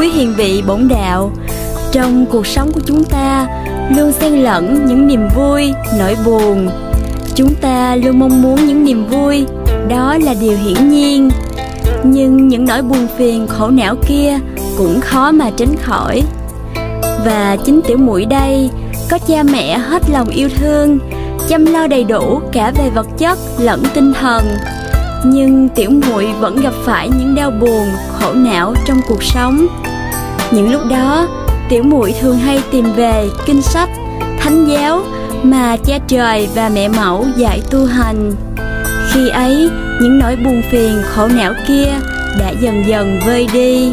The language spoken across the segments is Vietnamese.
Quý hiền vị bổn đạo, trong cuộc sống của chúng ta luôn xen lẫn những niềm vui, nỗi buồn. Chúng ta luôn mong muốn những niềm vui, đó là điều hiển nhiên. Nhưng những nỗi buồn phiền khổ não kia cũng khó mà tránh khỏi. Và chính tiểu muội đây có cha mẹ hết lòng yêu thương, chăm lo đầy đủ cả về vật chất lẫn tinh thần nhưng tiểu muội vẫn gặp phải những đau buồn khổ não trong cuộc sống những lúc đó, tiểu muội thường hay tìm về kinh sách, thánh giáo mà cha trời và mẹ mẫu dạy tu hành. Khi ấy, những nỗi buồn phiền khổ não kia đã dần dần vơi đi.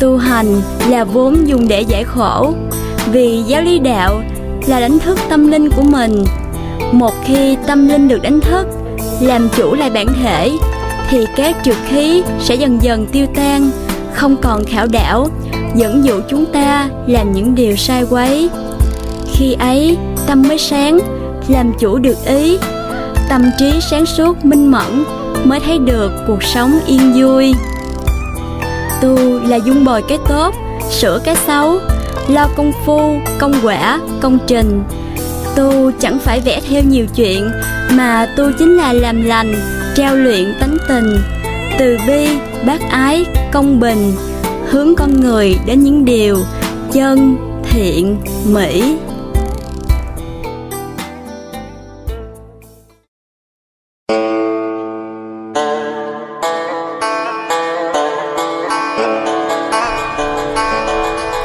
Tu hành là vốn dùng để giải khổ, vì giáo lý đạo là đánh thức tâm linh của mình. Một khi tâm linh được đánh thức, làm chủ lại bản thể, thì các trượt khí sẽ dần dần tiêu tan không còn khảo đảo, dẫn dụ chúng ta làm những điều sai quấy. Khi ấy, tâm mới sáng, làm chủ được ý. Tâm trí sáng suốt, minh mẫn, mới thấy được cuộc sống yên vui. Tu là dung bồi cái tốt, sửa cái xấu, lo công phu, công quả, công trình. Tu chẳng phải vẽ theo nhiều chuyện, mà tu chính là làm lành, trao luyện tánh tình. Từ bi bác ái, công bình, hướng con người đến những điều chân, thiện, mỹ.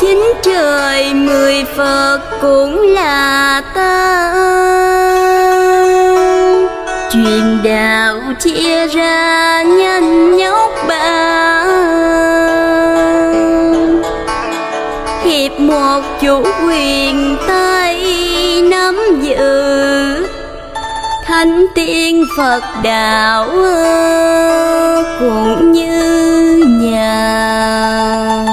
Chính trời mười phật cũng là ta truyền đạo chia ra quyền tay nắm giữ. Thánh tiên phật đạo cũng như nhà.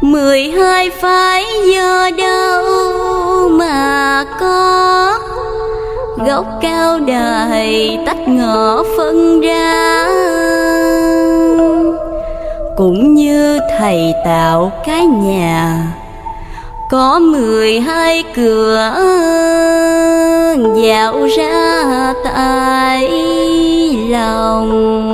Mười hai phái do đâu mà có. Gốc cao đời tách ngõ phân ra. Cũng như thầy tạo cái nhà có mười hai cửa dạo ra tại lòng.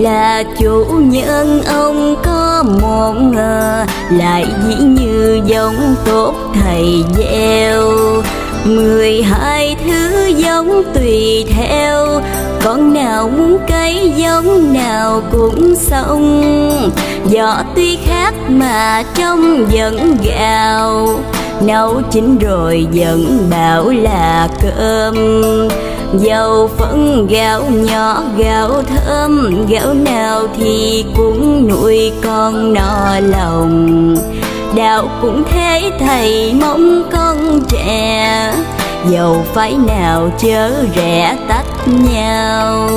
Là chủ nhân, ông có một ngờ lại dĩ như giống tốt thầy gieo. Mười hai thứ giống tùy theo, con nào muốn cấy giống nào cũng xong. Vỏ tuy khác mà trong vẫn gạo, nấu chín rồi vẫn bảo là cơm dầu phân gạo nhỏ gạo thơm gạo nào thì cũng nuôi con no lòng. Đạo cũng thế, thầy mong con trẻ. Dầu phải nào chớ rẻ tách nhau.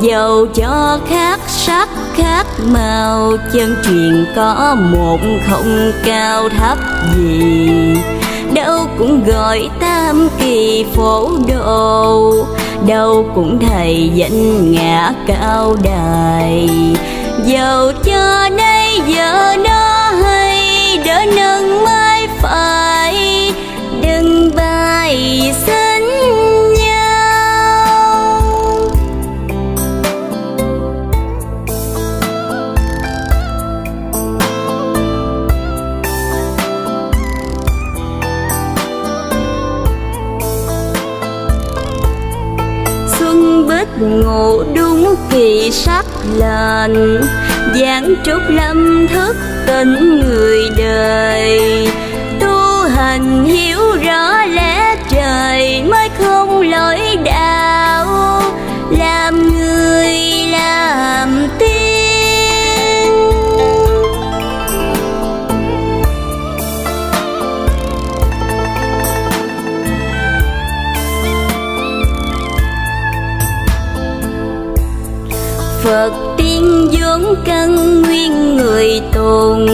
Dầu cho khác, sắc khác màu chân truyền có một không cao thấp gì đâu cũng gọi tam kỳ phổ độ, đâu cũng thầy danh ngã cao đài. Dầu cho đây giờ nó trúc lâm thức tình người người tồn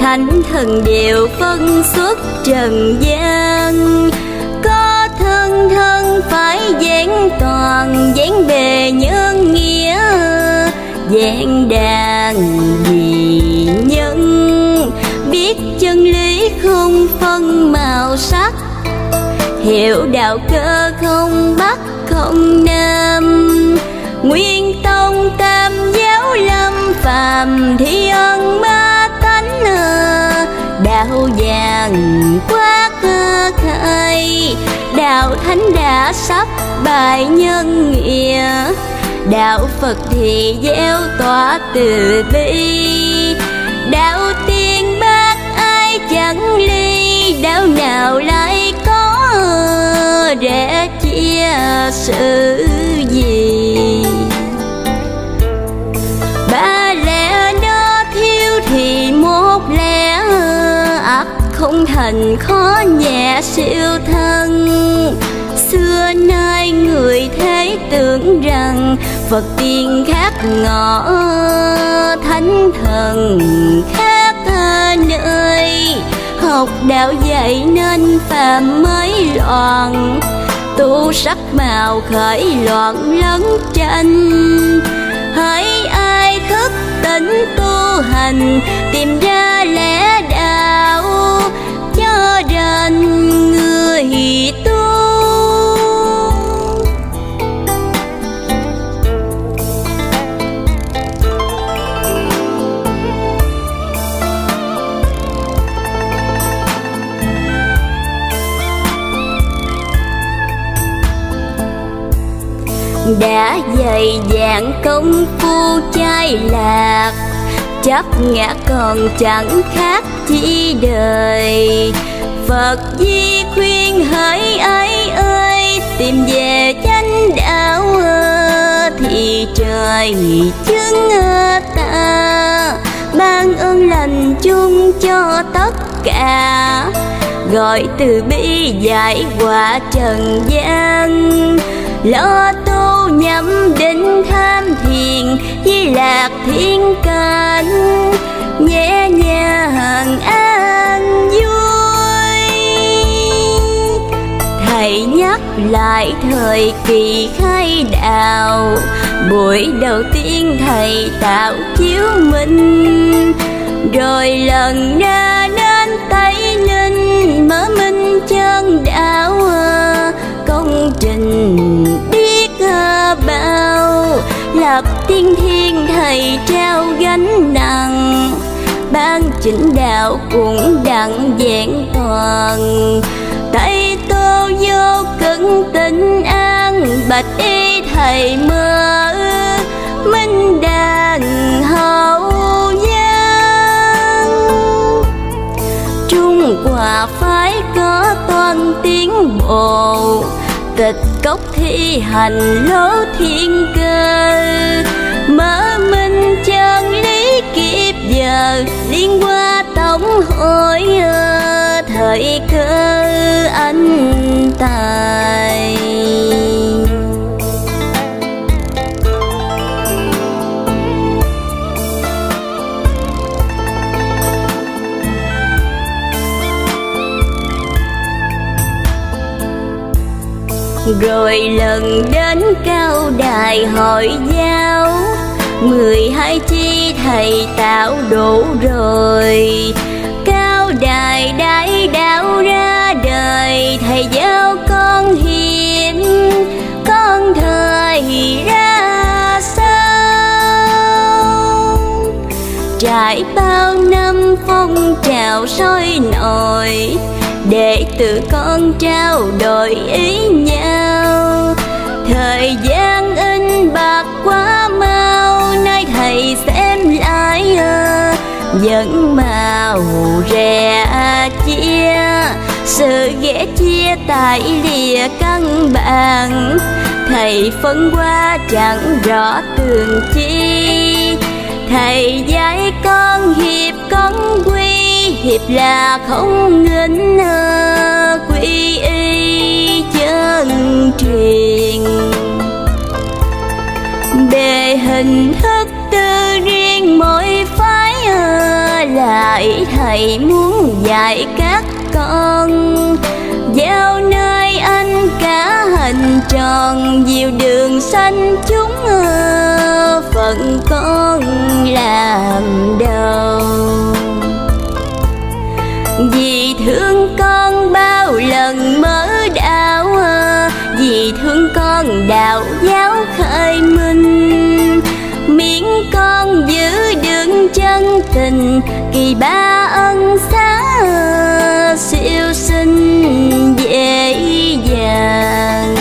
Thánh thần đều phân xuất trần gian. Có thân thân phải dán toàn, dán bề nhân nghĩa. Dán đàn vì nhân. Biết chân lý không phân màu sắc. Hiểu đạo cơ không bắt không nam phàm thi ân ba thánh à, đạo vàng quá cơ khai. Đạo thánh đã sắp bài nhân nghĩa, đạo phật thì gieo tỏa từ bi. Đạo tiên bác ai chẳng ly, đạo nào lại có để chia sự gì? Thần thành khó nhẹ siêu thân xưa nay người thế tưởng rằng phật tiên khác ngõ thánh thần khác nơi. Học đạo dạy nên phàm mới loạn, tu sắc màu khởi loạn lấn tranh. Hãy ai thức tỉnh tu hành, tìm ra lẽ đạo đàn người tu đã dày dạn công phu chai lạc, chấp ngã còn chẳng khác chi đời phật di khuyên hỡi ấy ơi, tìm về chánh đạo ờ, thì trời chứng ờ, ta ban ơn lành chung cho tất cả. Gọi từ bi giải quả trần gian. Lo tu nhắm đến tham thiền, di lạc thiên cảnh. Nhẹ nhàng an thầy nhắc lại thời kỳ khai đạo. Buổi đầu tiên thầy tạo chiếu minh, rồi lần ra đến tây ninh mở minh chân đạo, công trình biết à, bao. Lập tiên thiên thầy trao gánh nặng, ban chỉnh đạo cũng đặng vẹn toàn. Tây vô cẩn tình an, bạch y thầy mơ minh đàn hậu giang. Trung hòa phái có toàn tiến bộ tịch cốc thi hành lỗ thiên cơ. Mở minh chân lý kịp giờ, liên qua tổng hội thời cơ anh tài. Rồi lần đến cao đài hội giáo, mười hai chi thầy tạo đủ rồi đài đại đạo ra đời, thầy giáo con hiền con thời ra sao? Trải bao năm phong trào sôi nổi để tự con trao đổi ý nhau. Thời gian vẫn màu rè chia sự ghẻ chia tại lìa căn bản thầy phân qua chẳng rõ tường chi. Thầy dạy con hiệp con quy, hiệp là không nghênh quy y chân truyền. Bề hình thức tư riêng mỗi phái lại thầy muốn dạy các con. Giao nơi anh cả hình tròn, nhiều đường xanh chúng ờ, phận con làm đầu vì thương con bao lần mở đạo ờ, vì thương con đạo giáo khai minh miễn con giữ đường chân tình, kỳ ba ân xá siêu sinh dễ dàng.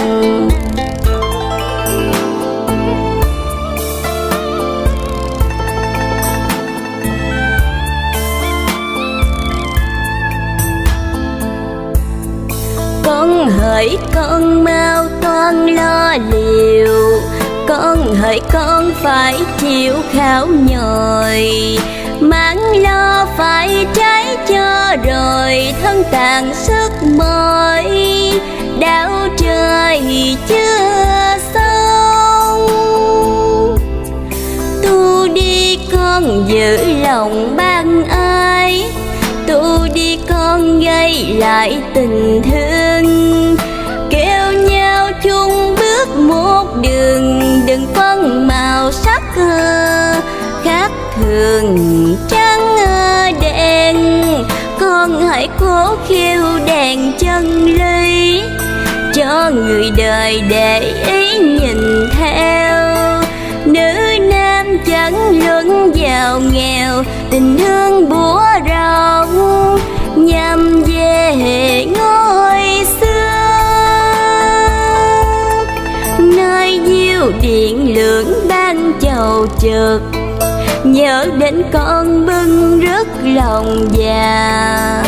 Con hỡi con mau toan lo liều con hỡi con phải chịu khảo nhồi. Mang lo phải trái cho rồi, thân tàn sức mỏi đau trời chưa xong. Tu đi con giữ lòng ban ai tu đi con gây lại tình thương. Khiêu đèn chân lý cho người đời để ý nhìn theo. Nữ nam chẳng luận giàu nghèo, tình thương búa rộng, nhằm về ngôi xưa. Nơi diêu điện lưỡng ban chầu chợt, nhớ đến con bưng rất lòng già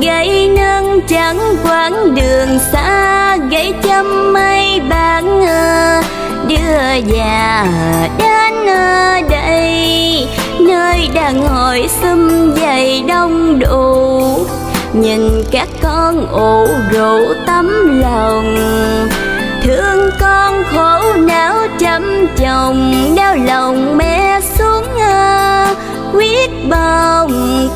gây nâng trắng quãng đường xa gây chăm mây bán đưa già đến đây, nơi đang hội xum dày đông đủ. Nhìn các con ủ rũ tấm lòng, thương con khổ não chấm chồng, đau lòng mẹ xuống quyết bồng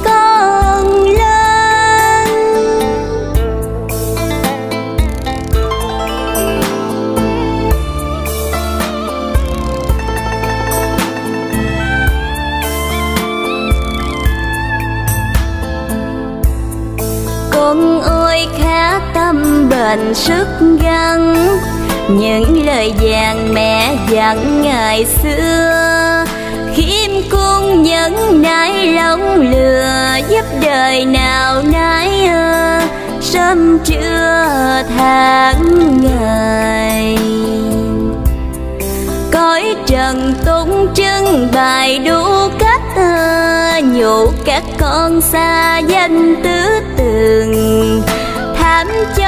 thành sức gắn. Những lời vàng mẹ dặn ngày xưa. Khiêm cung nhẫn nãi lòng lừa giúp đời nào nái sớm trưa tháng ngày. Cõi trần tung trưng bài đủ cách nhủ các con xa danh tứ tường. Tham cho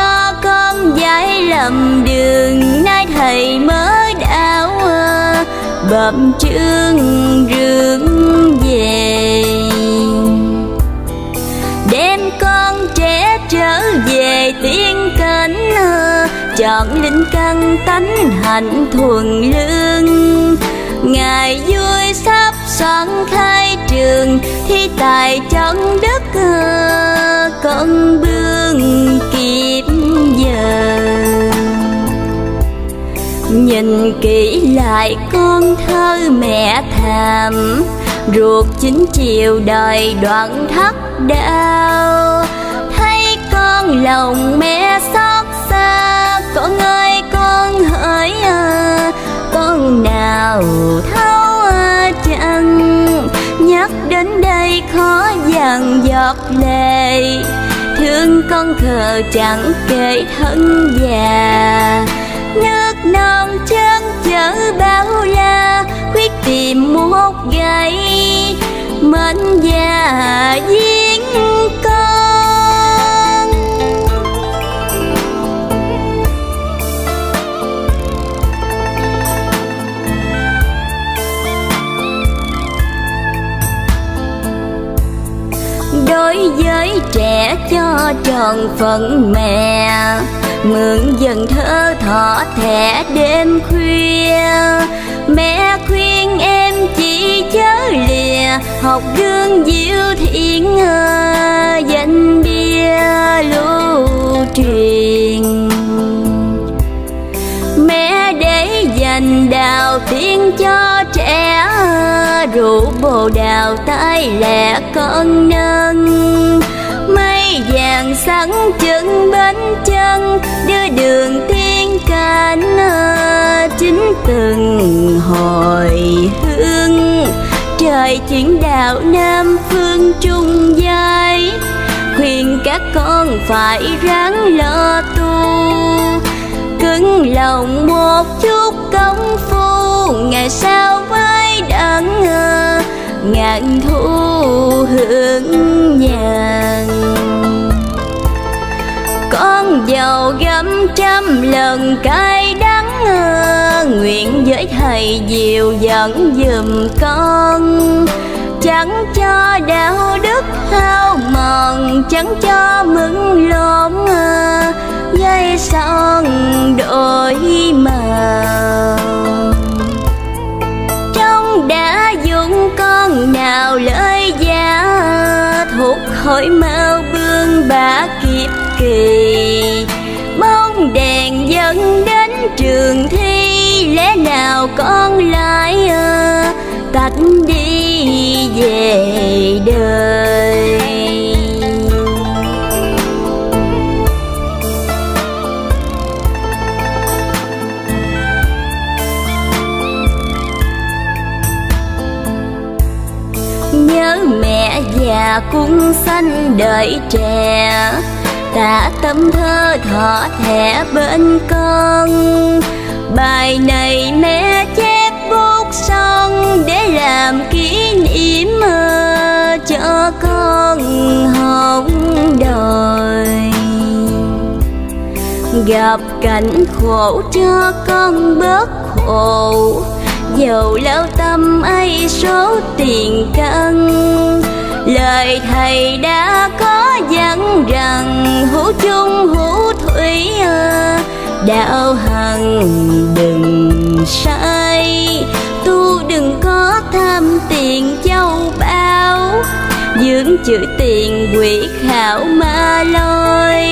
con giải lầm đường, nay thầy mới đảo bậm trương rừng về. Đem con trẻ trở về tiên cảnh chọn linh căn tánh hạnh thuần lương. Ngày vui sắp soạn khai trường, thi tài chọn đất con bương giờ. Nhìn kỹ lại con thơ mẹ thầm ruột chính chiều đời đoạn thắt đau. Thấy con lòng mẹ xót xa con ơi con hỡi à, con nào thấu à, chăng? Nhắc đến đây khó dằn giọt lệ thương con khờ chẳng kể thân già. Nước non chân chở bao la, quyết tìm một gậy. Mến già giếng con. Đối với trẻ cho tròn phận mẹ, mượn dần thơ thọ thẻ đêm khuya. Mẹ khuyên em chỉ chớ lìa, học gương diệu thiện danh bia lưu truyền. Mẹ để dành đào tiên cho trẻ rượu bồ đào tay lẹ con nâng mây vàng sẵn chân bên chân, đưa đường tiên cảnh à, chính từng hồi hương. Trời chuyển đạo nam phương trung giai, khuyên các con phải ráng lo tu. Cứng lòng một chút công phu, ngày sau mới đặng ngờ ngàn thu hương nhàn. Con giàu gấm trăm lần cay đắng, nguyện với thầy diệu dẫn dùm con. Chẳng cho đạo đức hao mòn, chẳng cho mừng lộn dây son đổi màu. Trong đã dùng nào lời giá thuộc hỏi mơ cũng cung xanh đợi trẻ. Ta tâm thơ thọ thẻ bên con. Bài này mẹ chép bút son để làm kỷ niệm mơ cho con hồng đời. Gặp cảnh khổ cho con bớt khổ. Dầu lao tâm ấy số tiền cân lời thầy đã có dặn rằng, hữu chung, hữu thủy à, đạo hằng đừng sai. Tu đừng có tham tiền châu bao dưỡng chữ tiền quỷ khảo ma lôi.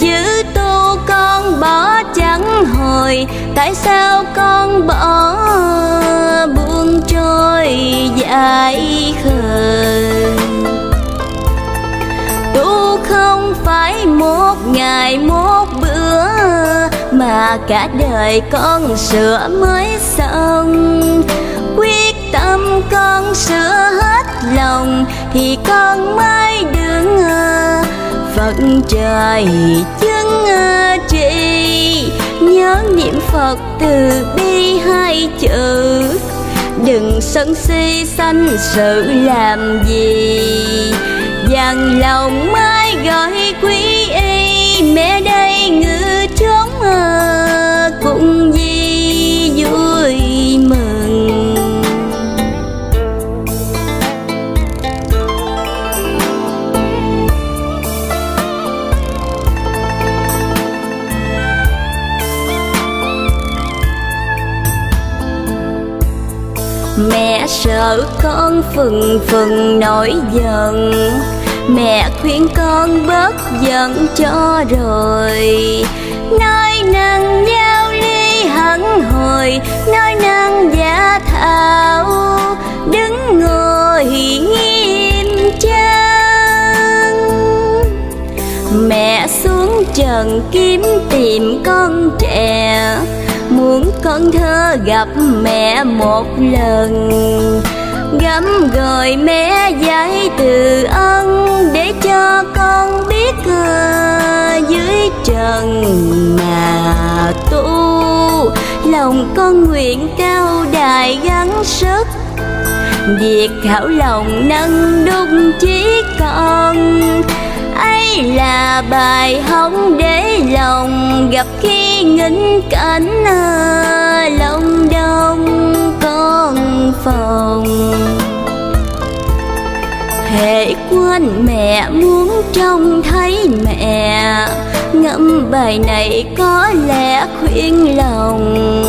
Chữ tu con bỏ chẳng hồi, tại sao con bỏ trôi dại khờ tu không phải một ngày một bữa mà cả đời con sửa mới xong. Quyết tâm con sửa hết lòng thì con mới đứng, phật trời chứng, trị. Nhớ niệm phật từ bi hai chữ đừng sân si sanh sự làm gì. Dằn lòng mai gọi quý y, mẹ đây ngự sợ con phừng phừng nổi giận. Mẹ khuyên con bớt giận cho rồi. Nói năng giao ly hẳn hồi, nói năng giả thảo. Đứng ngồi nghiêm trang. Mẹ xuống trần kiếm tìm con trẻ muốn con thơ gặp mẹ một lần, gắm gọi mẹ dạy từ ân để cho con biết dưới trần mà tu. Lòng con nguyện cao đài gắng sức, việc hảo lòng nâng đúc chí con ấy là bài hóng để lòng gặp khi nghịch cảnh à, lòng đông con phòng. Hệ quên mẹ muốn trông thấy mẹ ngâm bài này có lẽ khuyên lòng.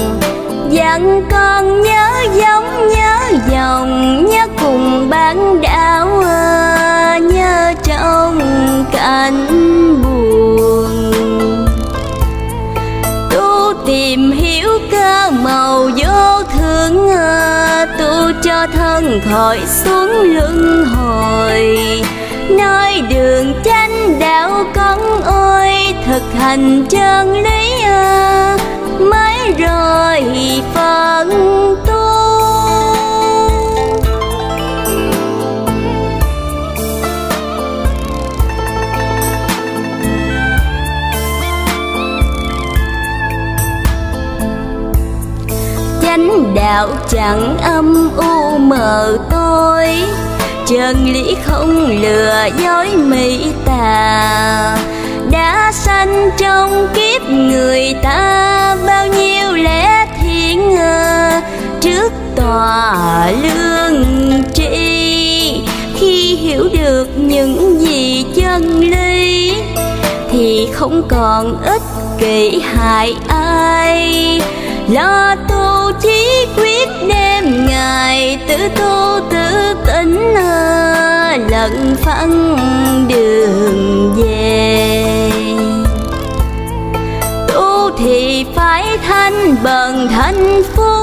Dặn con nhớ giống nhớ dòng, nhớ cùng bạn đạo à, nhớ trong anh buồn. Tu tìm hiểu cơ màu vô thương à, tu cho thân khỏi xuống luân hồi. Nơi đường chánh đạo con ơi, thực hành chân lý à, mới rồi phân chánh đạo chẳng âm u mờ tối, chân lý không lừa dối mỹ tà. Đã sanh trong kiếp người ta, bao nhiêu lẽ thiện ngờ, trước tòa lương tri khi hiểu được những gì chân lý, thì không còn ích kỷ hại ai lo tu chí quyết đêm ngày tự tu tự tỉnh lận phân đường về. Tu thì phải thanh bần thanh phú,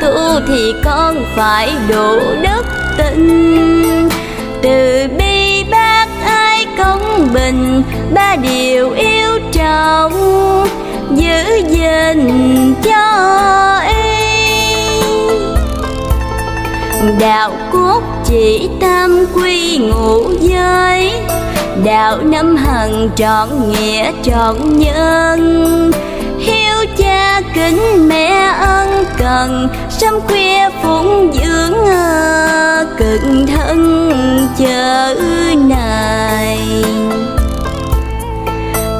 tu thì con phải đủ đức tin từ bi bác ai công bình, ba điều yêu trọng giữ gìn cho y đạo cốt chỉ tam quy ngũ giới, đạo năm hằng trọn nghĩa trọn nhân. Hiếu cha kính mẹ ân cần, sớm khuya phụng dưỡng ờ, cực thân chờ này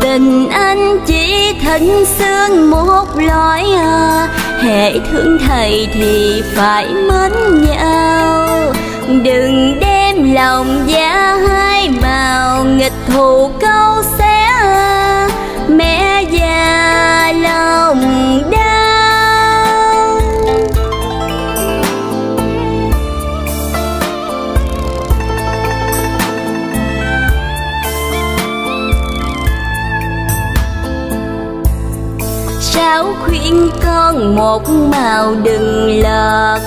tình anh chỉ thịnh xương một loại à. Hệ thương thầy thì phải mến nhau. Đừng đem lòng giá hai màu, nghịch thù câu xé à. mẹ già lòng đau giáo khuyên con một màu đừng lọt.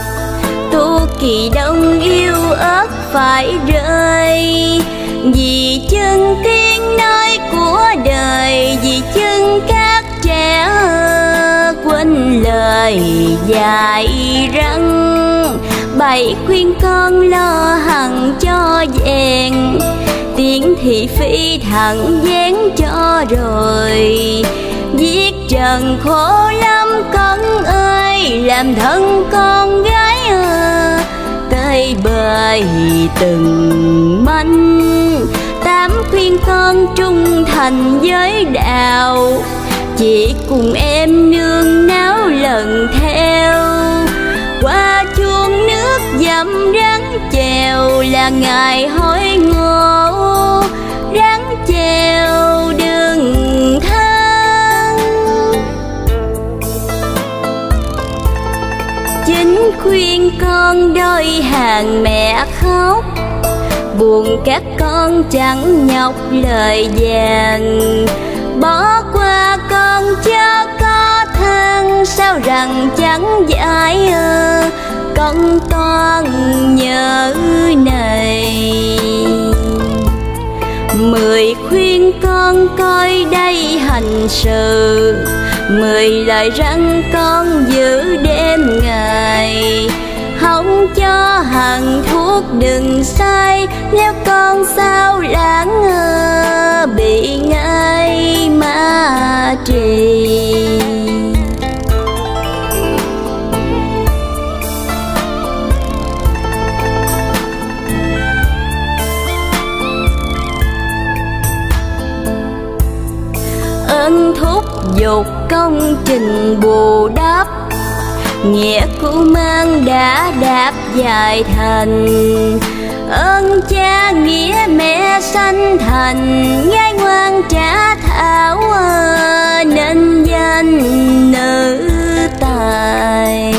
Tu kỳ đông yêu ớt phải rơi. Vì chân thiên nơi của đời, vì chân các trẻ quên lời dạy răng. Bày khuyên con lo hằng cho vẹn, tiếng thị phi thẳng dáng cho rồi viết trần khổ lắm con ơi làm thân con gái à, bời từng manh tám khuyên con trung thành với đạo chỉ cùng em nương náo lần theo. Qua chuông nước dầm rắn chèo là ngày hối ngôi con đôi hàng mẹ khóc, buồn các con chẳng nhọc lời vàng bỏ qua con cho có thân sao rằng chẳng giải ơ, con toan nhớ này. Mười khuyên con coi đây hành sự, mười lời răng con giữ đêm ngày không cho hằng thuốc đừng sai. Nếu con sao lãng ngơ bị ngay ma trì. Ơn thúc dục công trình bù đắp nghĩa cũ mang đã đạp dài thành. Ơn cha nghĩa mẹ sanh thành ngai ngoan trả thảo à, nên danh nữ tài.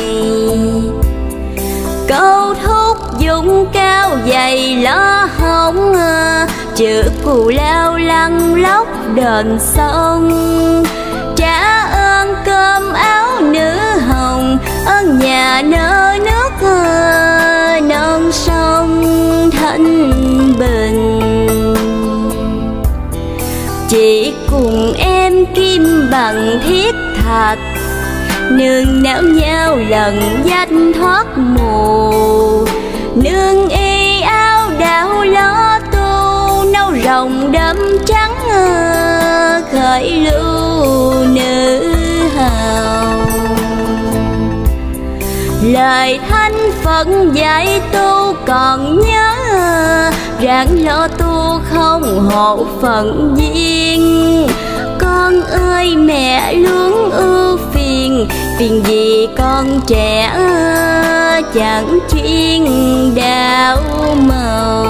Câu thúc dũng cao dày lo hóng à, chữ cù lao lăn lóc đền sông. Trả ơn cơm áo ơn nhà nơ nước non sông thanh bình. Chỉ cùng em kim bằng thiết thạch, nương náo nhau lần danh thoát mù. Nương y áo đạo lo tu, nâu rồng đâm trắng khởi lưu. Lời thanh phận dạy tu còn nhớ ráng lo tu không hộ phận duyên. Con ơi, mẹ luôn ưu phiền phiền gì con trẻ chẳng chuyên đạo màu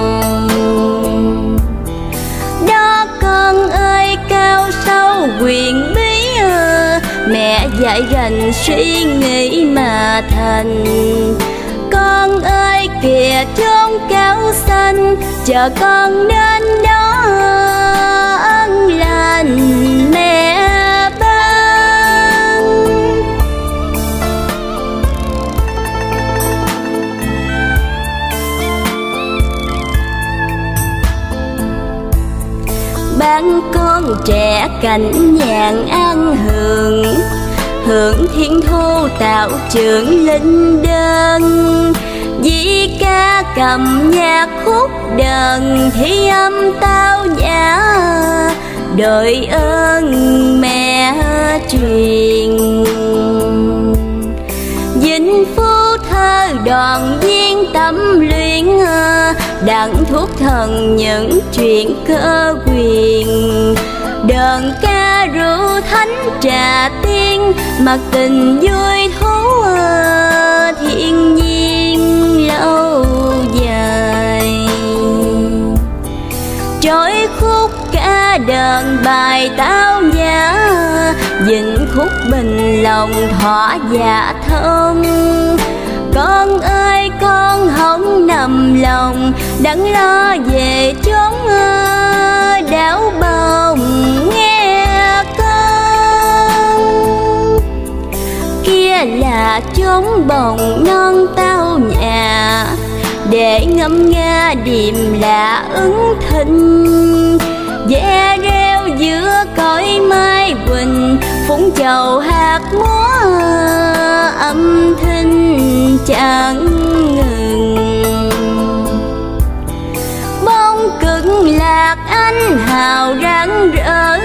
đó con ơi, cao sâu quyền bí mẹ dạy rành suy nghĩ mà thành. Con ơi, kìa, chốn cao xanh, chờ con đến đó ân lành. Mẹ bán con trẻ cảnh nhàn an hưởng hưởng thiên thu tạo trưởng linh đơn Di ca cầm nhạc khúc đờn thi âm tao nhã đời ơn mẹ truyền. Vinh phú thơ đoàn viên tâm luyện Đặng thuốc thần những chuyện cơ quyền. Đờn ca rượu thánh trà tiên Mặc tình vui thú thiên nhiên lâu dài. Trôi khúc ca đờn bài tao nhã Dình khúc bình lòng thỏa dạ thơm con ơi, con không nằm lòng đặng lo về chốn ờ, đảo bồng nghe con. Kia là chốn bồng non tao nhà, để ngâm nga điềm lạ ứng thịnh. Ve reo giữa cõi mai quỳnh, phúng chầu hạt múa ờ, âm thanh chẳng màu hào rạng rỡ?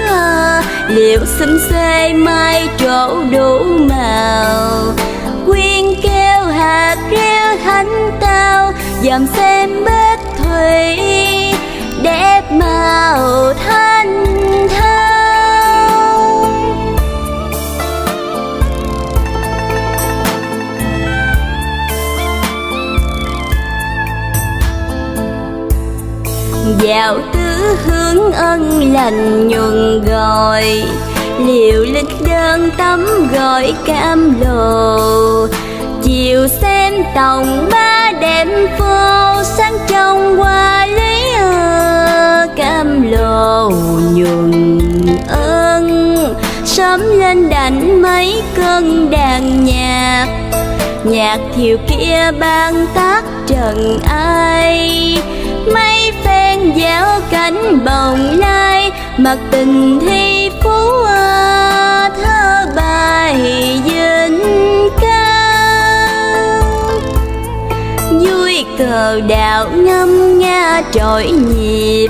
Liệu xinh xê mai chỗ đủ màu? Quyên kêu hạt reo thanh tao dầm xem bếp thủy. Đẹp màu thanh thao. Vào hướng ân lành nhuần gọi. Liều lịch đơn tắm gọi cam lồ chiều xem tổng ba đêm vô sáng trong hoa lý cam lồ nhuần ơn sớm lên đảnh mấy cơn đàn nhạc. Nhạc thiều kia ban tác trần ai. Mấy giáo cánh bồng lai, mặc tình thi phú ờ, thơ bài dân ca vui cờ đạo ngâm nga trội nhịp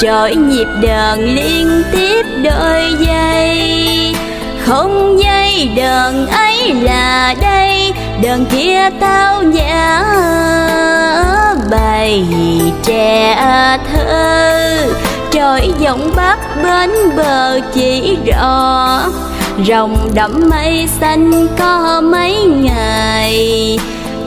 trội nhịp đờn liên tiếp đôi giây không dây đờn ấy là đây, đờn kia tao nhã bài trẻ thơ. Trời giọng bắc bến bờ chỉ rõ, rồng đậm mây xanh có mấy ngày.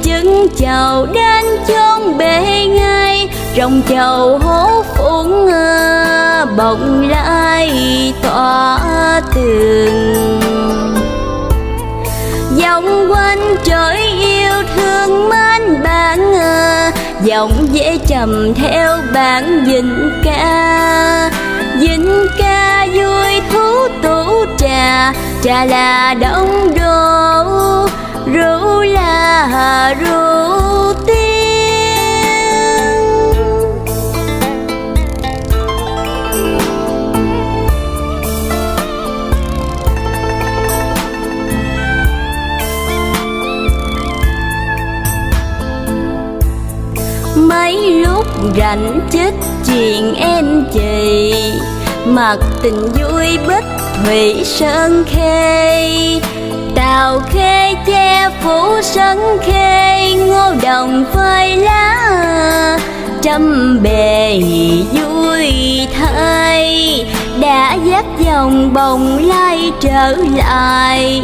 Chứng chầu đến chốn bể ngay, rồng chầu hố phụng à, bồng lai tỏa tường. Dòng quanh trời yêu thương mến bạn à, giọng dễ trầm theo bản dinh ca. Dinh ca vui thú tủ trà trà là đông đô. Lúc chết chuyện em chị mặt tình vui bích thủy sơn khê tàu khê che phủ sân khê, ngô đồng phơi lá, trăm bề vui thay. Đã dắt dòng bồng lai trở lại,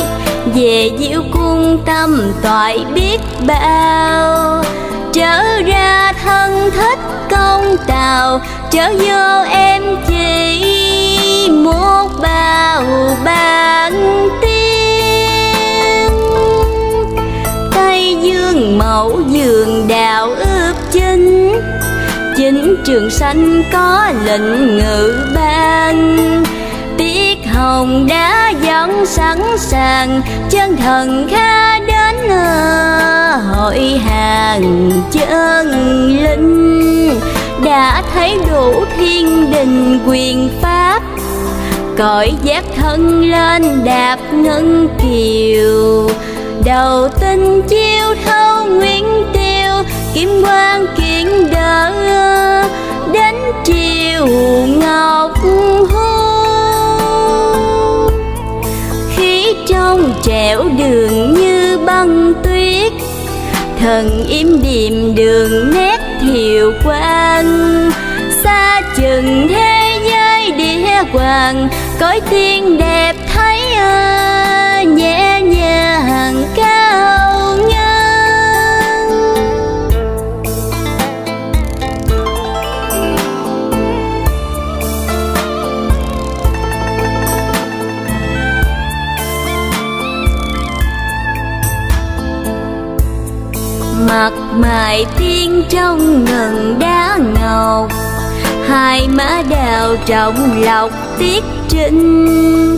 về diệu cung tâm toại biết bao. Trở ra thân thích sông tàu, chở vô em chỉ một bao bàn tiên tây dương mẫu giường đào ướp chính chính trường sanh có lệnh ngự ban. Tiết hồng đã dẫn sẵn sàng, chân thần kha đến ờ, hội hàng chân linh đã thấy đủ thiên đình quyền pháp, cõi giác thân lên đạp ngân kiều. Đầu tinh chiêu thâu nguyên tiêu kim quan kiện đỡ, đến chiều ngọc hôn khí trong trẻo đường như băng tuyết, thần im điềm đường nét thiều quang xa chừng thế giới địa hoàng cõi thiên đẹp mài tiên trong ngần đá ngọc. Hai má đào trọng lọc tiết trinh.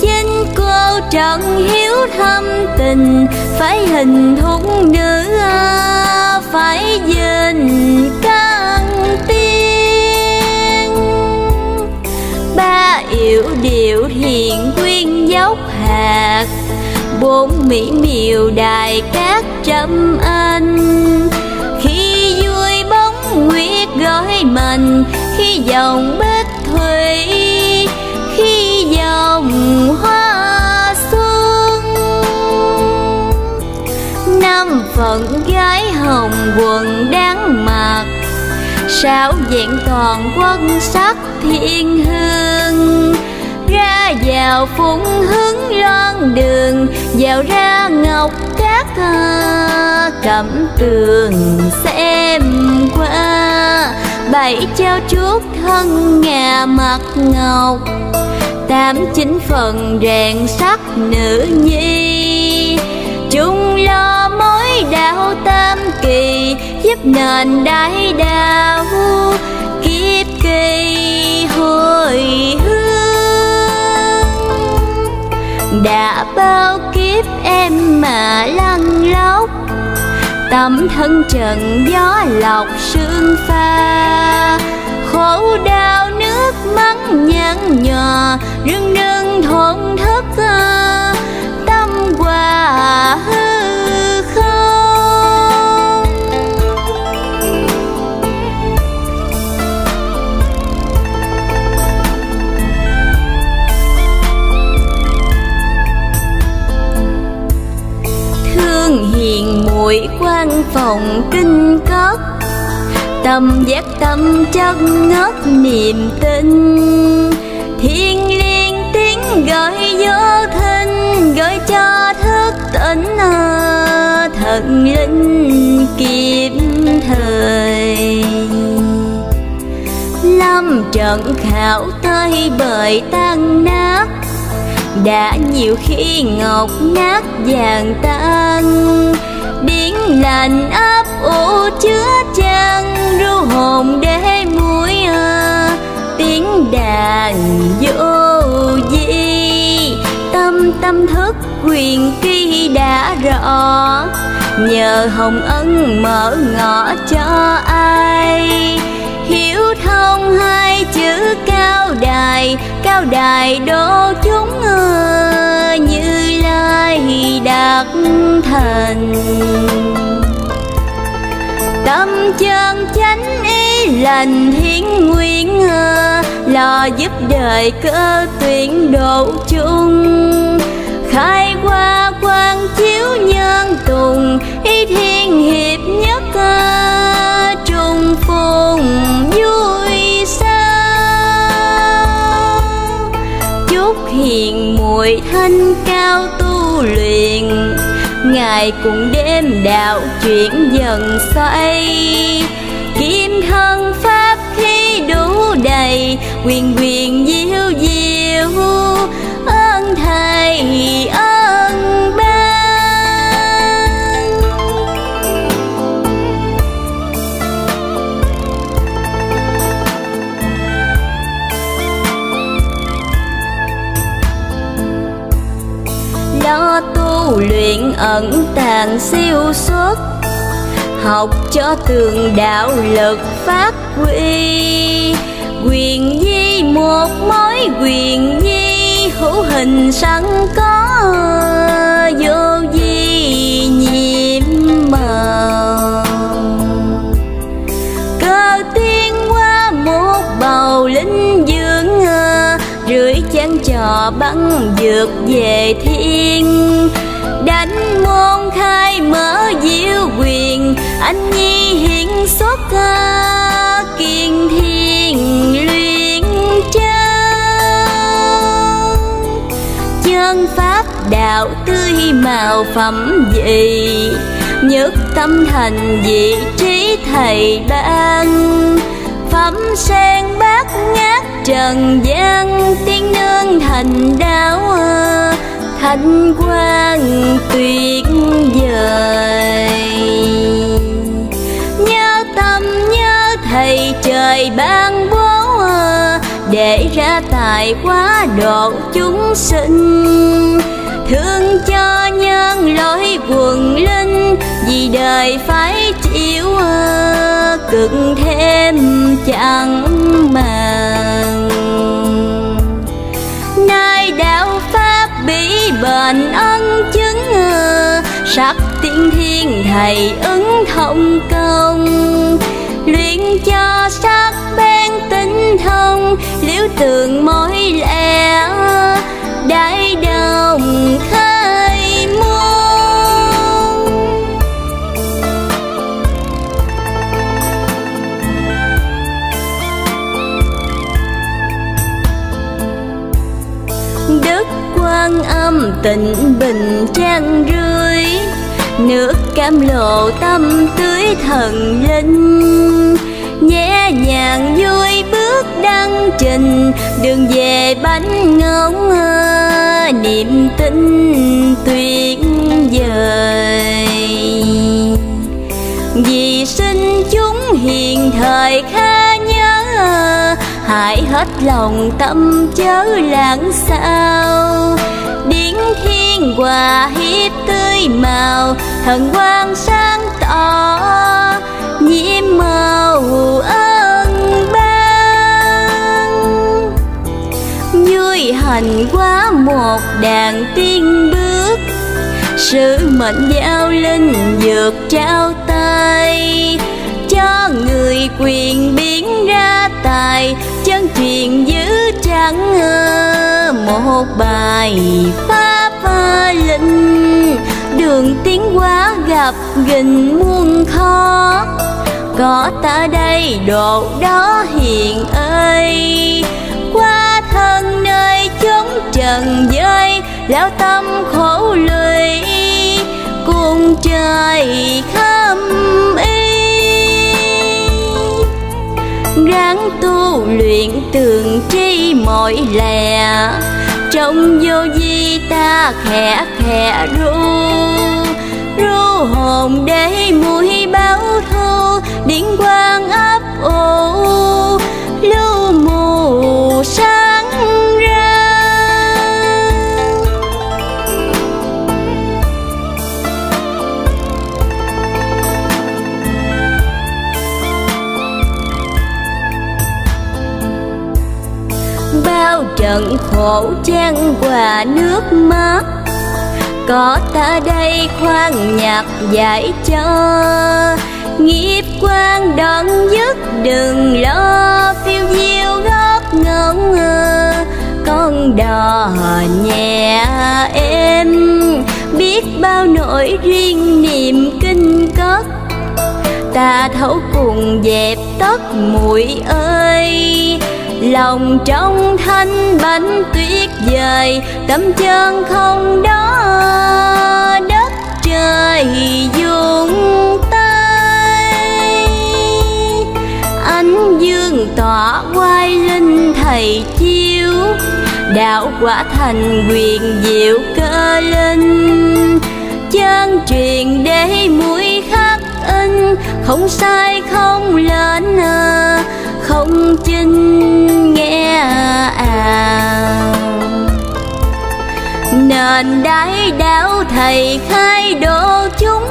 Chính cô trần hiếu thâm tình, phải hình thục nữ à, phải dình căn tiên. Ba yểu điệu hiện quyên dốc hạt bốn mỹ miều đài cát trâm anh khi vui bóng nguyệt gói mình khi dòng bích thủy, khi dòng hoa xuân. Năm phận gái hồng quần đáng mặc sao vẹn toàn quân sắc thiên hương vào phụng hướng loan đường, vào ra ngọc cát cẩm tường xem qua bảy trao chuốt thân ngà mặt ngọc. Tám chín phần rèn sắc nữ nhi. Chung lo mối đạo tam kỳ, giúp nền đại đạo kiếp kỳ hồi hương đã bao kiếp em mà lăn lóc. Tâm thân trần gió lọc sương pha, khổ đau nước mắt nhăn nhòa rưng rưng thổn thức, tâm qua hương. Gian phòng kinh cất. Tâm giác tâm chất ngất niềm tin. Thiên liên tiếng gọi vô thinh gọi cho thức tỉnh à, thần linh kịp thời. Lâm trận khảo tới bời tan nát, đã nhiều khi ngọc nát vàng tan điển lành ấp ủ chứa chan ru hồn để mũi tiếng đàn vô di, tâm tâm thức quyền kỳ đã rõ. Nhờ hồng ân mở ngõ cho ai, hiểu thông hai chữ cao đài cao đài đô chúng như lai đạt thành tâm chân chánh ý lành hiến nguyện ờ, lo giúp đời cơ tuyển độ chung. Khai qua quan chiếu nhân tùng, ý thiên hiệp nhất ờ, trung phùng vui sao. Chúc hiền muội thanh cao ngày cùng đêm đạo chuyển dần xoay. Kim thân pháp khí đủ đầy, quyền quyền diệu diệu ơn thầy ơn tu luyện ẩn tàng siêu xuất, học cho tường đạo lực phát huy. Quyền di một mối, quyền di hữu hình sẵn có. Vô di nhiệm màu. Cơ tiên qua một bầu linh dương, rưỡi chén trò bắn vượt về thiên mở diệu quyền, anh nhi hiện xuất kiên thiên luyện chân. Chân pháp đạo tươi màu phẩm vị nhất tâm thành vị trí thầy ban. Phẩm sen bát ngát trần gian, tiên nương thành đạo thanh quang tuyệt để ra tài quá độ chúng sinh. Thương cho nhân lỗi quần linh, vì đời phải chịu à, cực thêm chẳng màng. Nay đạo pháp bị bệnh ân chứng à, sắc tiên thiên thầy ứng thông công. Luyện cho sắc tinh thông, liễu tường mối lẽ đại đồng khai môn đức quan âm tịnh bình trang rưới, nước cam lộ tâm tưới thần linh, nhẹ nhàng vui chương trình, đường về bánh ngóng niềm tin tuyệt vời. Vì sinh chúng hiền thời kha nhớ hãy hết lòng tâm chớ lãng sao điển thiên hòa hiếp tươi màu, thần quang sáng tỏ, nhiễm màu ơi hành quá một đàn tiên bước. Sự mệnh giao linh dược trao tay, cho người quyền biến ra tài, chân truyền giữ chẳng một bài pháp linh. Đường tiến quá gặp gình muôn khó, có ta đây độ đó hiện ơi. Qua thân nơi chốn trần giới lão tâm khổ lụy cùng trời khâm y. Ráng tu luyện tường tri mọi lẻ trong vô di ta khẽ khẽ ru. Ru hồn để mũi báo thu điện quang ấp ủ nhận khổ chan quà nước mắt. Có ta đây khoan nhạc giải cho. Nghiệp quan đoạn dứt đừng lo, phiêu diêu gót ngóng con đò nhẹ em, biết bao nỗi riêng niềm kinh cất. Ta thấu cùng dẹp tất muội ơi lòng trong thanh bánh tuyết vời tâm chân không đó đất trời dung tay. Ánh dương tỏa quay linh thầy chiếu, đạo quả thành quyền diệu cơ linh. Chân truyền để mũi khắc in, không sai không lên à không chinh nghe à nền đáy đạo thầy khai độ chúng,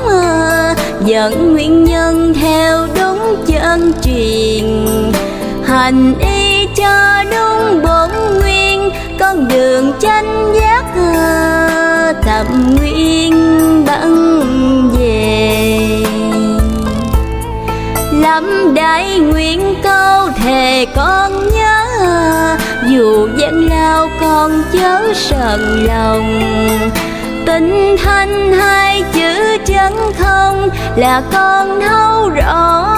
dẫn nguyên nhân theo đúng chân truyền. Hành y cho đúng bổn nguyên, con đường chánh giác, tầm nguyên băng đại nguyện câu thề con nhớ. Dù gian lao con chớ sờn lòng. Tình thanh hai chữ chân không là con thấu rõ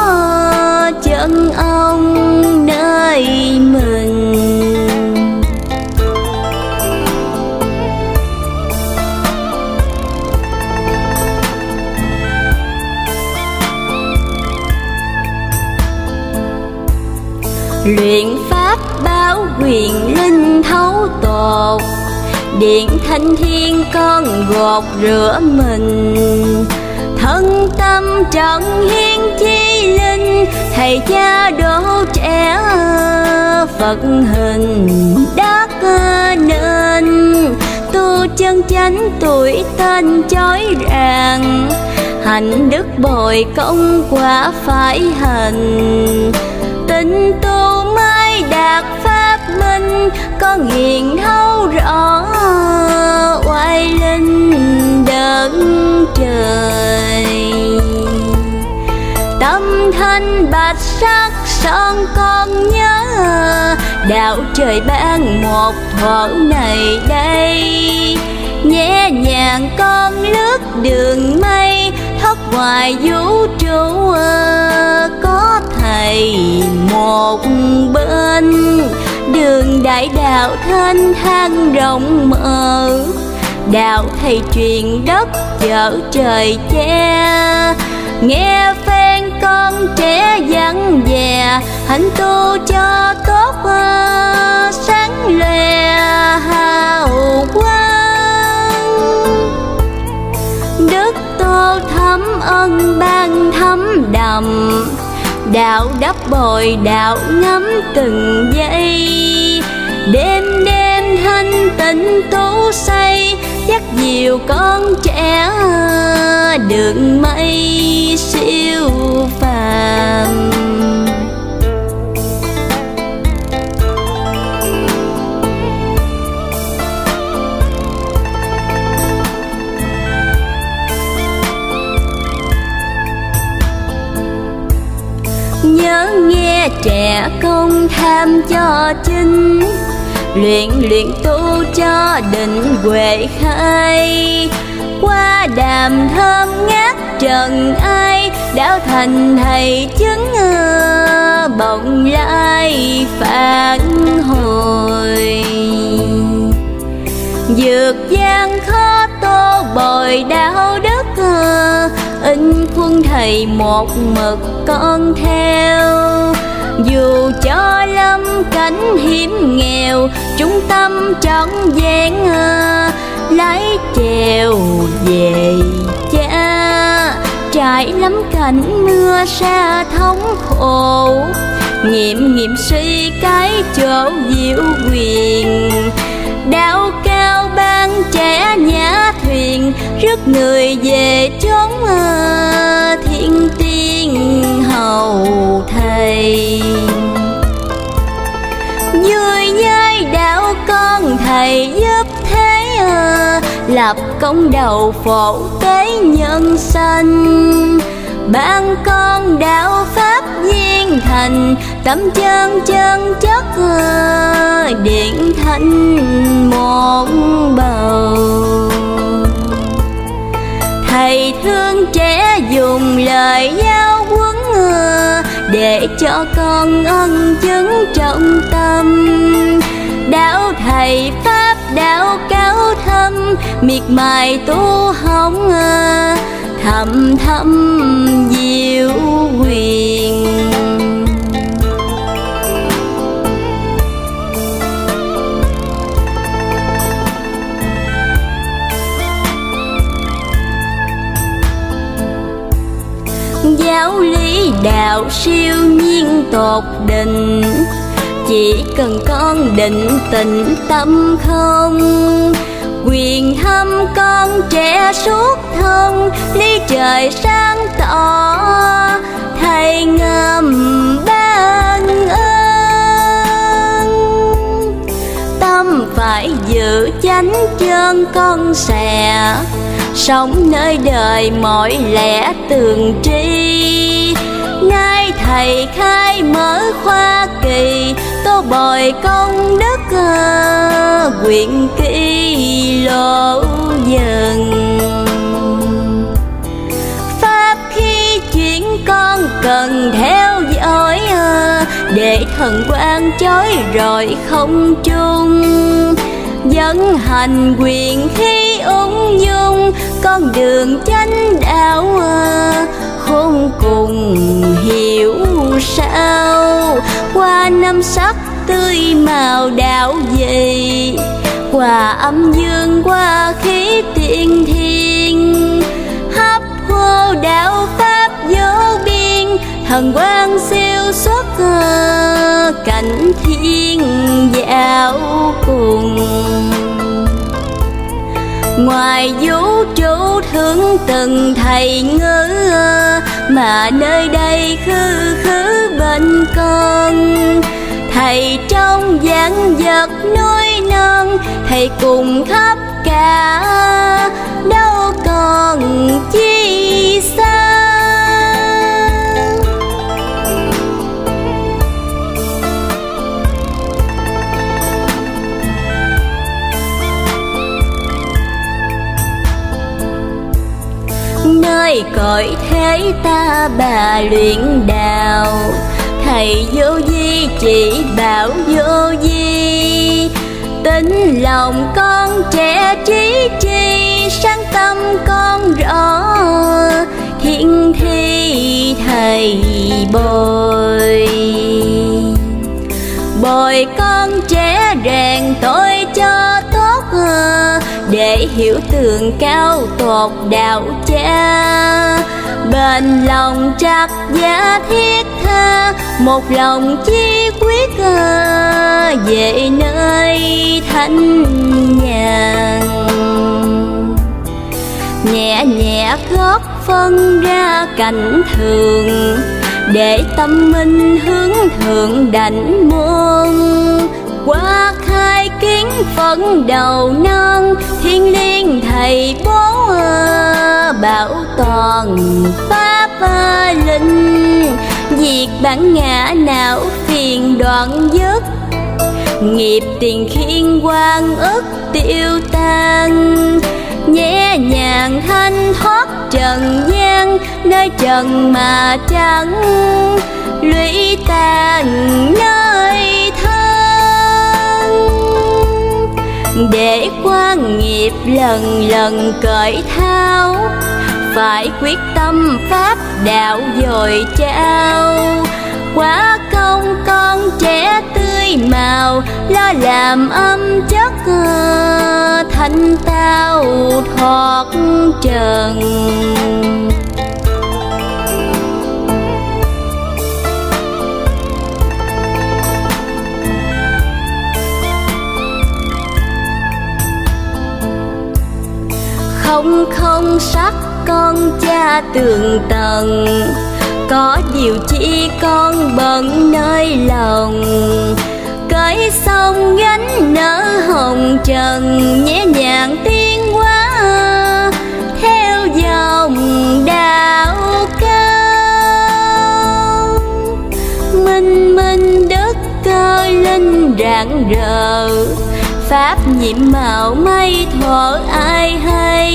chân ông. Luyện pháp báo quyền linh thấu tột, điện thanh thiên con gột rửa mình. Thân tâm trọn hiến chi linh, thầy cha đỗ trẻ phật hình đắc nên. Tu chân chánh tuổi tên chói ràng, hạnh đức bồi công quả phải hành. Tình tu có con hiền thấu rõ oai linh đấng trời. Tâm thanh bạch sắc son con nhớ, đạo trời ban một thuở này đây. Nhẹ nhàng con lướt đường mây thoát ngoài vũ trụ, có thầy một bên đường đại đạo thanh thang rộng mở, đạo thầy truyền đất chở trời che. Nghe phen con trẻ dặn dè hạnh tu cho tốt sáng lè hào quang. Đức tô thấm ân ban thấm đầm đạo đắp bồi, đạo ngắm từng giây. Đêm đêm thanh tinh tú say dắt dìu con trẻ đường mây siêu phàm. Nghe trẻ công tham cho chinh luyện luyện tu cho định huệ khai. Qua đàm thơm ngát trần ai đạo thành thầy chứng ờ, bỗng lai phản hồi. Dược gian khó tô bồi đạo đức ờ, in thầy một mực con theo. Dù cho lâm cảnh hiểm nghèo, trung tâm trọn vẹn à, lấy chèo về cha. Trải lắm cảnh mưa xa thống khổ. Nghiệm nghiệm suy cái chỗ diệu quyền đạo cao ban trẻ nhã thuyền, rước người về chốn ơi tiên thầy? Vui nhai đạo con thầy giúp thế à, lập công đầu phổ tế nhân sanh. Ban con đạo pháp viên thành tâm chân chân chất à, điện thanh một bầu. Thầy thương trẻ dùng lời giáo huấn để cho con ân chứng trọng tâm đạo thầy pháp, đạo cao thâm, miệt mài tu hóng thầm thầm diệu quyền. Giáo lý đạo siêu nhiên tột định. Chỉ cần con định tĩnh tâm không, quyền thăm con trẻ suốt thân lý trời sáng tỏ, thầy ngầm ban ơn. Tâm phải giữ chánh chân con sẽ sống nơi đời mọi lẽ tường tri. Nay thầy khai mở khoa kỳ, tô bồi công đức ờ, quyện kỳ lộ dần pháp khi chuyển con cần theo dõi ờ, để thần quan chói rồi không chung dẫn hành quyền khi ung dung, con đường chánh đạo à, khôn cùng hiểu sao. Qua năm sắc tươi màu đạo gì qua âm dương, qua khí tiên thiên, hấp hô đạo pháp thần quang siêu xuất ờ, cảnh thiên dạo cùng. Ngoài vũ trụ thương từng thầy ngữ ờ, mà nơi đây khư khứ bên con. Thầy trong dạng vật nuôi nâng thầy cùng khắp cả, đâu còn chi xa. Nơi cõi thế ta bà luyện đạo thầy vô di chỉ bảo vô di tính lòng con trẻ trí chi, sáng tâm con rõ thiên thi thầy bồi. Bồi hiểu tường cao tột đạo cha. Bền lòng trắc giá thiết tha, một lòng chi quyết về nơi thánh nhàn. Nhẹ nhẹ góp phân ra cảnh thường, để tâm minh hướng thượng đảnh môn. Quá tiếng phận đầu non thiên liên thầy bố bảo toàn pháp linh. Diệt bản ngã não phiền đoạn dứt, nghiệp tiền khiên quan ức tiêu tan. Nhẹ nhàng thanh thoát trần gian, nơi trần mà trắng, lũy tàn nơi để quan nghiệp lần lần cởi thao phải quyết tâm pháp đạo dồi trao quá công con trẻ tươi màu, lo làm âm chất ờ, thanh tao thoát trần. Không không sắc con cha tường tầng. Có điều chi con bận nơi lòng. Cởi sông gánh nở hồng trần, nhẹ nhàng tiếng quá theo dòng đạo cao, minh minh đất cơ linh rạng rỡ pháp nhiệm màu mây thuở ai hay.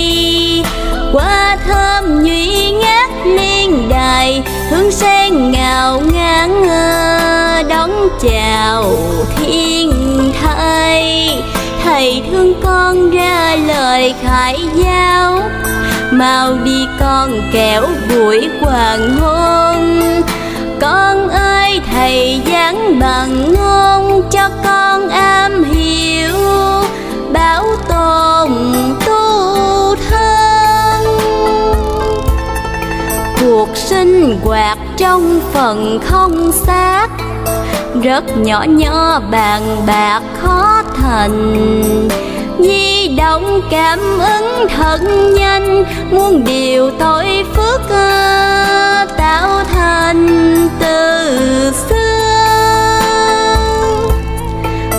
Qua thơm nhụy ngát liên đài hương sen ngào ngang đón chào thiên thai. Thầy thương con ra lời khải giáo mau đi con kẻo buổi hoàng hôn. Con ơi thầy giảng bằng ngôn cho con am hiểu. Bảo tồn tu thân. Cuộc sinh hoạt trong phần không xác, rất nhỏ nhỏ bàn bạc khó thành. Di động cảm ứng thật nhanh muôn điều tội phước ơi thành từ xưa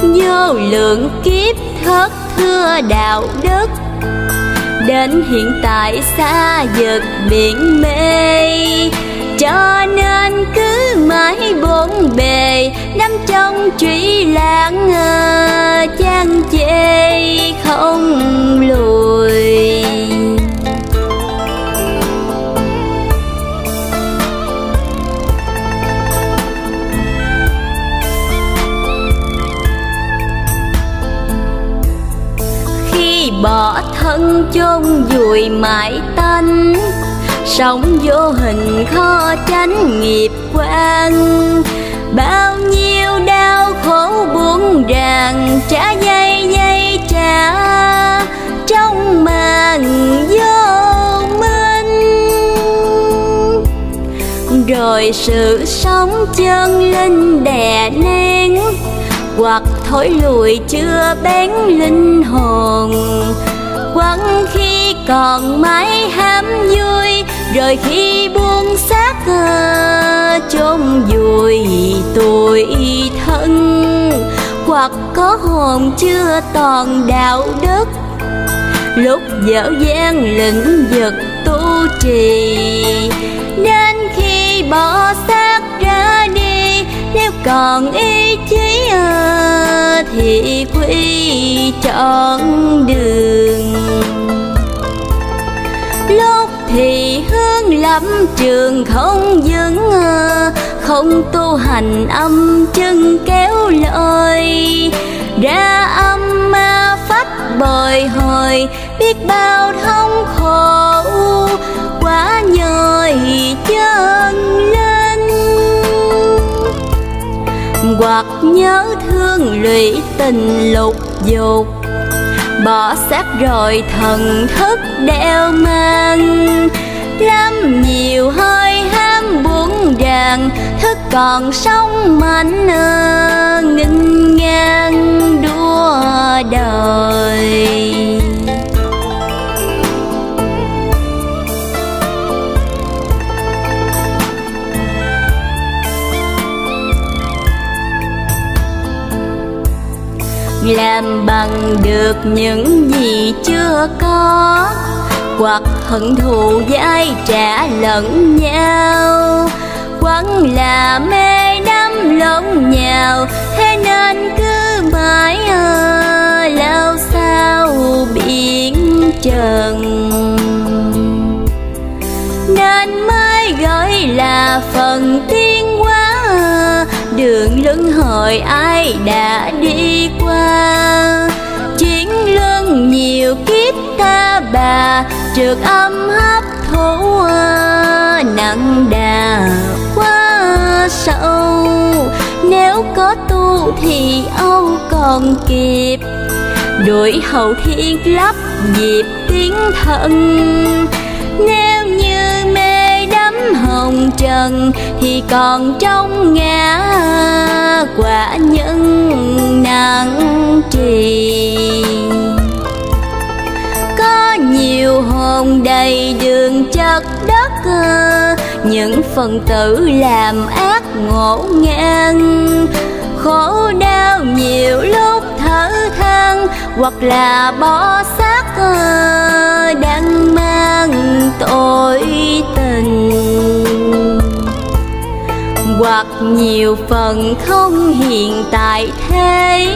vô lượng kiếp thất thưa đạo đức, đến hiện tại xa vượt biển mê. Cho nên cứ mãi bốn bề nằm trong truy lãng ờ, chan chê không lùi. Bỏ thân chôn vùi mãi tanh. Sống vô hình khó tránh nghiệp quan. Bao nhiêu đau khổ buồn ràng, trả dây dây trả. Trong màn vô minh. Rồi sự sống chân linh đè nén, hoặc thổi lùi chưa bén linh hồn. Quăng khi còn mãi ham vui, rồi khi buông xác chôn vùi tuổi thân. Hoặc có hồn chưa toàn đạo đức, lúc dở dang lĩnh vực tu trì. Nên khi bỏ xác ra đi nếu còn ý chí ờ, thì quy chọn đường. Lúc thì hướng lâm trường không vững ờ, không tu hành âm chân kéo lời. Ra âm ma phát bồi hồi, biết bao thống khổ, quá nhồi hoặc nhớ thương lụy tình lục dục. Bỏ xác rồi thần thức đeo mang lắm nhiều hơi ham buồn ràng thức còn sống mạnh nghinh ngang đua đời. Làm bằng được những gì chưa có. Hoặc hận thù dai trả lẫn nhau. Quăng là mê đắm lẫn nhau. Thế nên cứ mãi lao sao biển trần. Nên mới gọi là phần tiên quá, đường luân hồi ai đã đi qua. Chiến lương nhiều kiếp ta bà, trượt âm hấp thụ nặng đà quá sâu. Nếu có tu thì âu còn kịp đuổi hậu thiên lấp dịp tiếng thần. Nếu hồng trần thì còn trong ngã quả nhân nặng trì. Có nhiều hồn đầy đường chất đất ờ, những phần tử làm ác ngộ ngang. Khổ đau nhiều lúc thở than, hoặc là bỏ xác ờ, đang mang tội tình hoặc nhiều phần không hiện tại thế.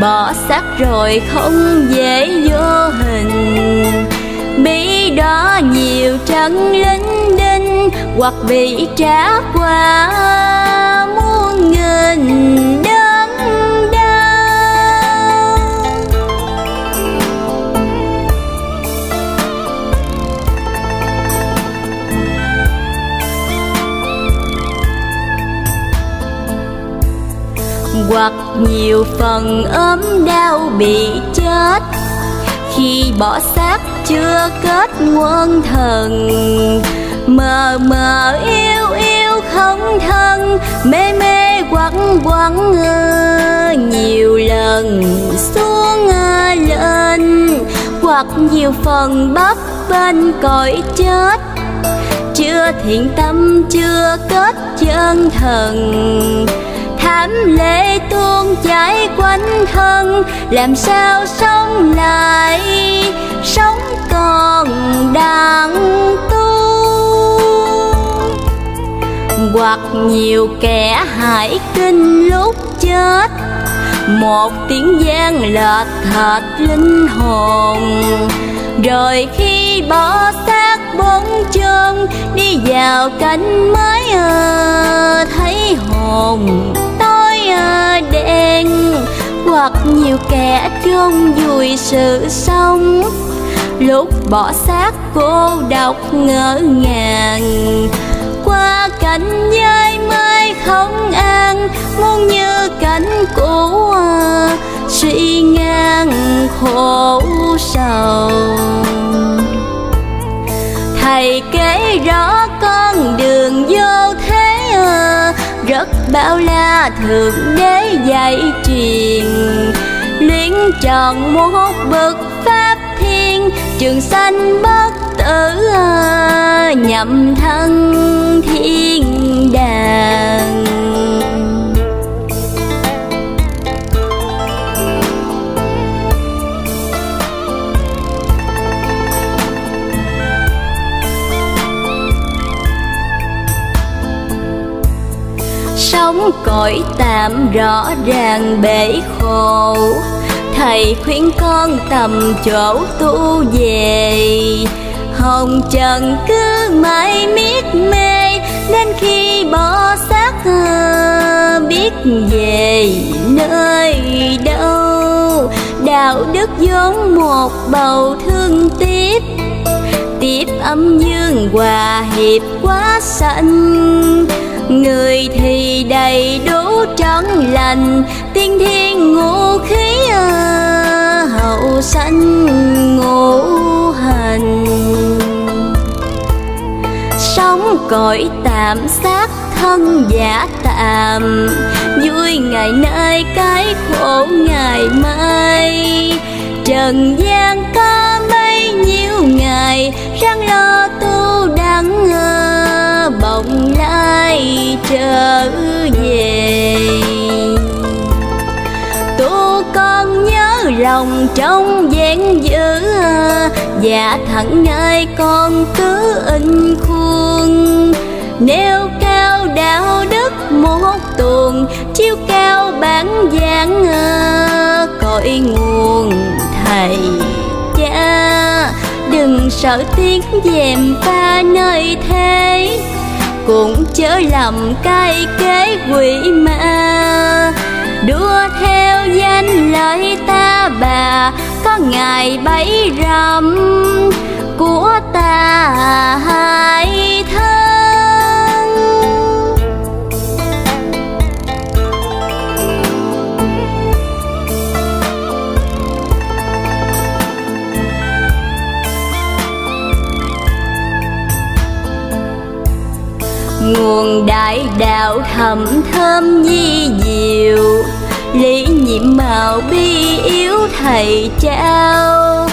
Bỏ xác rồi không dễ vô hình. Bí đó nhiều trận lính đinh hoặc bị trả qua muôn nghìn. Hoặc nhiều phần ốm đau bị chết. Khi bỏ xác chưa kết quân thần, mờ mờ yêu yêu không thân, mê mê quăng quăng nhiều lần xuống lên. Hoặc nhiều phần bấp bên cõi chết, chưa thiện tâm, chưa kết chân thần đám lệ tuôn chảy quanh thân, làm sao sống lại sống còn đang tu? Hoặc nhiều kẻ hại kinh lúc chết, một tiếng gian lệch thịt linh hồn. Rồi khi bỏ xác bốn chân, đi vào cảnh mới ờ, thấy hồn đen hoặc nhiều kẻ chôn vùi sự sống. Lúc bỏ xác cô độc ngỡ ngàng. Qua cảnh giới mới không an muôn như cảnh cũ, suy ngang khổ sầu. Thầy kể rõ con đường vô thế bao la thượng đế dạy truyền. Liên tròn một bậc pháp thiên, trường sanh bất tử à, nhậm thân thiên đàng. Sống cõi tạm rõ ràng bể khổ. Thầy khuyên con tầm chỗ tu về. Hồng trần cứ mãi miết mê đến khi bỏ xác à, biết về nơi đâu. Đạo đức vốn một bầu thương tiếc tiếp âm dương hòa hiệp quá sanh người thì đầy đủ trắng lành, tiên thiên ngũ khí à, hậu sanh ngũ hành. Sống cõi tạm xác, thân giả tạm, vui ngày nay cái khổ ngày mai. Trần gian có mấy nhiêu ngày, răng lo lại trở về. Tu con nhớ lòng trong gian dữ và thẳng nơi con cứ in khuôn. Nêu cao đạo đức một tuần, chiêu cao bản giảng cội nguồn thầy cha. Đừng sợ tiếng dèm pha nơi thế cũng chớ lầm cay kế quỷ ma. Đua theo danh lợi ta bà, có ngày bẫy rầm của ta hai thân nguồn đại đạo thầm thơm di diệu, lý nhiệm màu bi yếu thầy trao.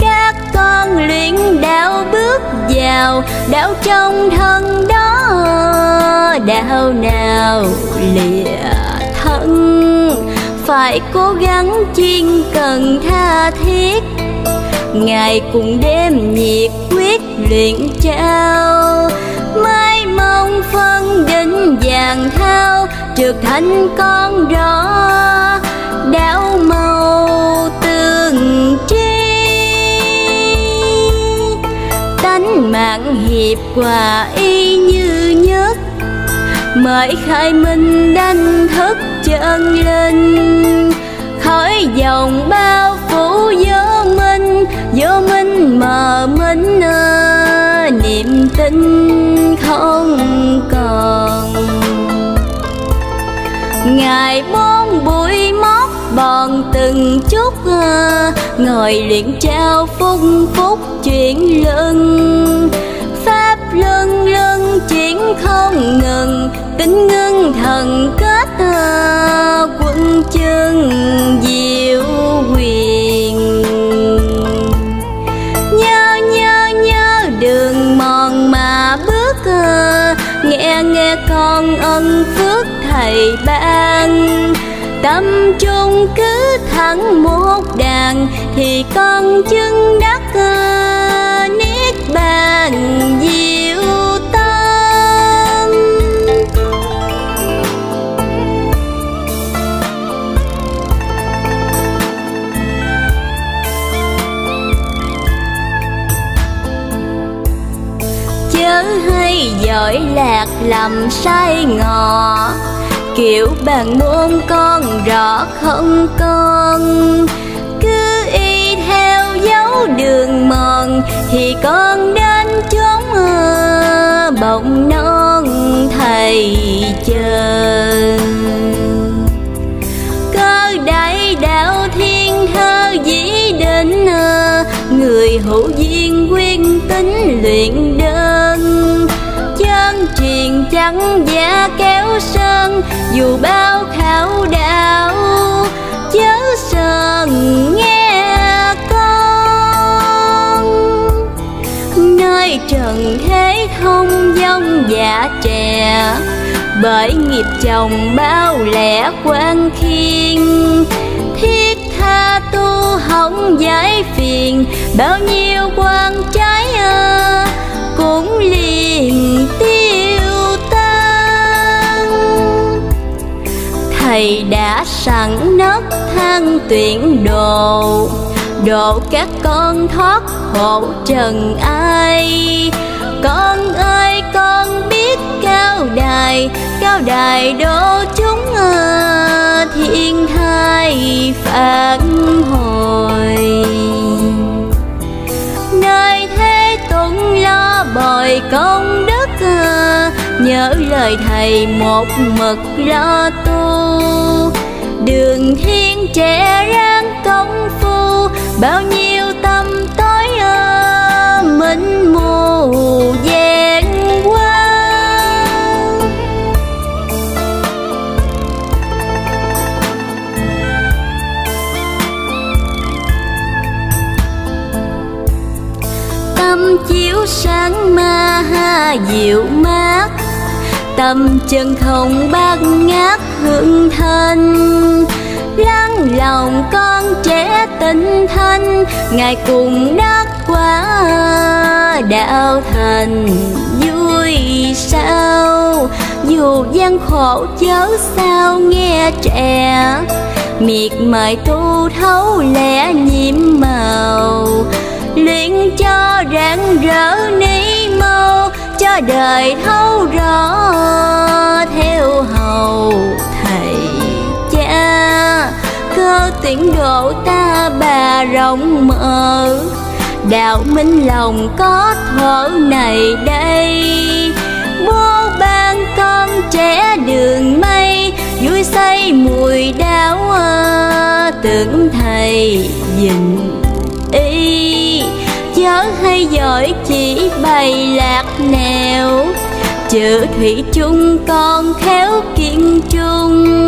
Các con luyện đạo bước vào, đạo trong thân đó, đạo nào lìa thân. Phải cố gắng chuyên cần tha thiết, ngày cùng đêm nhiệt quyết luyện trao. Mai phân định vàng thao, trượt thành con rõ đảo màu tương tri, tánh mạng hiệp hòa y như nhất mời khai minh đánh thức chân linh, khởi dòng bao phủ vô minh. Vô minh mờ minh ờ, niềm tin không còn. Ngày bốn buổi móc bòn từng chút ờ, ngồi luyện trao phúc phúc chuyển lưng pháp lưng lưng chuyển không ngừng tính ngưng thần kết ờ, quân chân diệu. Con ân phước thầy ban. Tâm trung cứ thẳng một đàn thì con chứng đắc ờ, niết bàn diệt hay giỏi lạc lầm sai ngọ kiểu bàn muốn con rõ không con, cứ y theo dấu đường mòn, thì con đến chốn bỗng non thầy chờ. Cơ đại đạo thiên thơ dĩ đến người hữu duyên quyên tính luyện đời trắng giá kéo sơn dù bao khảo đạo chớ sơn nghe con. Nơi trần thế không dông dạ trẻ, bởi nghiệp chồng bao lẻ quan khiên. Thiết tha tu hỏng giải phiền, bao nhiêu quan trái cũng liền tiêu thầy đã sẵn nấc thang tuyển độ độ các con thoát khổ trần ai? Con ơi, con biết cao đài cao đài đô chúng à, thiên thai phản hồi. Nơi thế tuấn lo bồi công đức nhớ lời thầy một mực lo tu. Đường thiên trẻ ráng công phu, bao nhiêu tâm tối minh mù gian qua tâm chiếu sáng ma ha diệu mát tâm chân không bát ngát hương thanh lắng lòng con trẻ tinh thanh ngài cùng đắc quả đạo thành vui sao? Dù gian khổ chớ sao nghe trẻ. Miệt mài tu thấu lẽ nhiễm màu, luyện cho rạng rỡ ni mâu cho đời thấu rõ theo hầu thầy cha. Cơ tuyển độ ta bà rộng mở, đạo minh lòng có thở này đây. Bố ban con trẻ đường mây, vui say mùi đáo tưởng thầy nhìn y chớ hay giỏi chỉ bày lạc nèo chữ thủy chung con khéo kiên trung.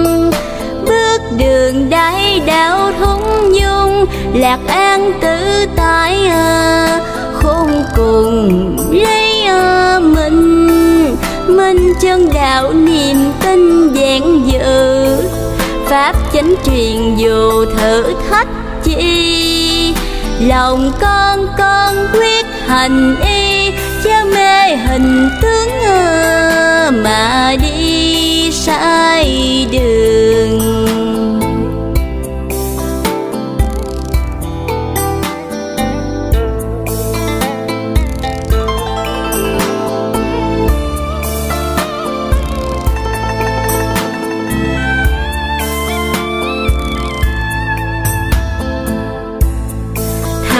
Bước đường đáy đạo thúng nhung lạc an tự tại à, khôn cùng lấy à, mình. Minh chân đạo niềm tin vẹn dự pháp chánh truyền dù thử thách chi lòng con con quyết hành y cha mê hình tướng à, mà đi sai đường.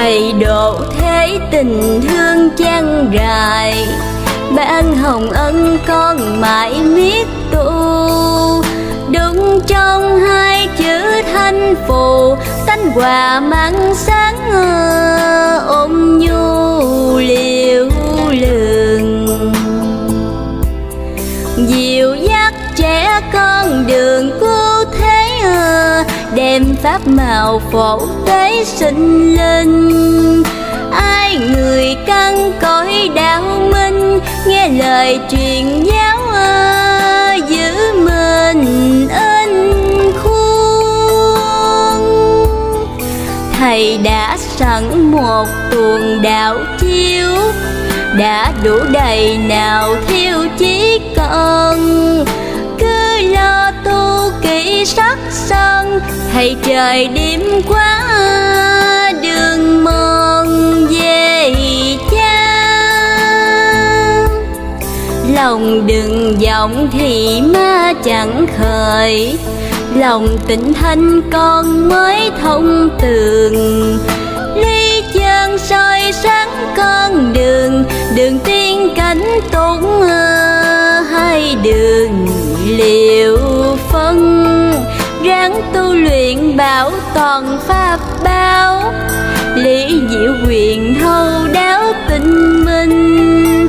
Thầy độ thế tình thương chan rài ban hồng ân con mãi miết tu. Đúng trong hai chữ thanh phù, tánh hòa mang sáng ờ, ôm nhu. Pháp màu phổ tế sinh linh. Ai người căn cõi đạo minh, nghe lời truyền giáo giữ mình ân khuôn thầy đã sẵn một tuồng đạo chiếu, đã đủ đầy nào thiếu chí cần kỹ sắc sân hay trời đêm quá đường mòn về cha. Lòng đừng vọng thì ma chẳng khởi, lòng tịnh thanh con mới thông tường. Ly chân soi sáng con đường đường tiên cảnh tốn hai đường liệu phân? Ráng tu luyện bảo toàn pháp bao lý diệu quyền thâu đáo tinh minh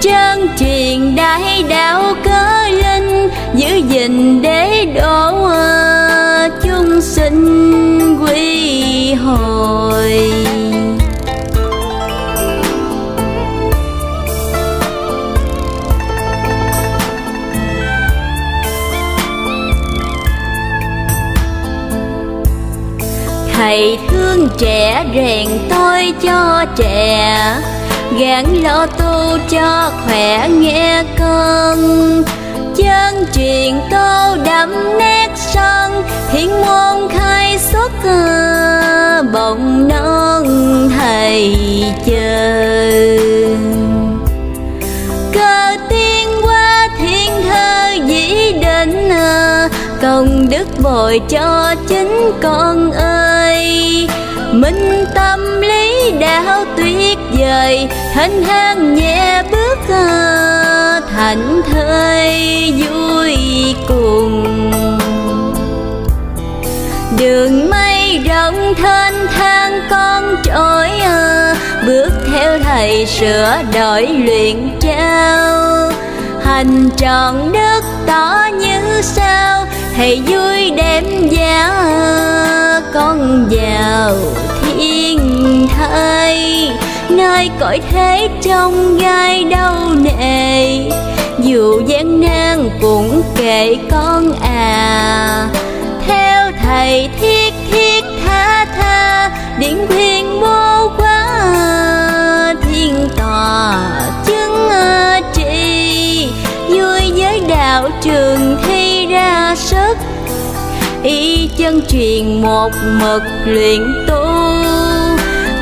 chân truyền đại đạo cơ linh, giữ gìn để độ ờ, chúng sinh quy hồi trẻ rèn tôi cho trẻ. Gắng lo tu cho khỏe nghe con. Chân truyền tô đậm nét son. Thiên môn khai xuất à, bồng non thầy chờ cơ tiên qua thiên thơ dĩ định à, công đức bồi cho chính con ơi minh tâm lý đạo tuyệt vời thanh thang nhẹ bước ờ, thành thơi vui cùng. Đường mây rộng thênh thang con trỗi ờ, bước theo thầy sửa đổi luyện trao. Hành tròn đất tỏ như sao, thầy vui đem giáo con vào thiên thai nơi cõi thế trong gai đau nề, dù gian nan cũng kệ con à. Theo thầy thiết thiết tha tha, điện thiên vô quá thiên tòa chứng trị. Vui với đạo trường thi ra sức y chân truyền một mực luyện tu.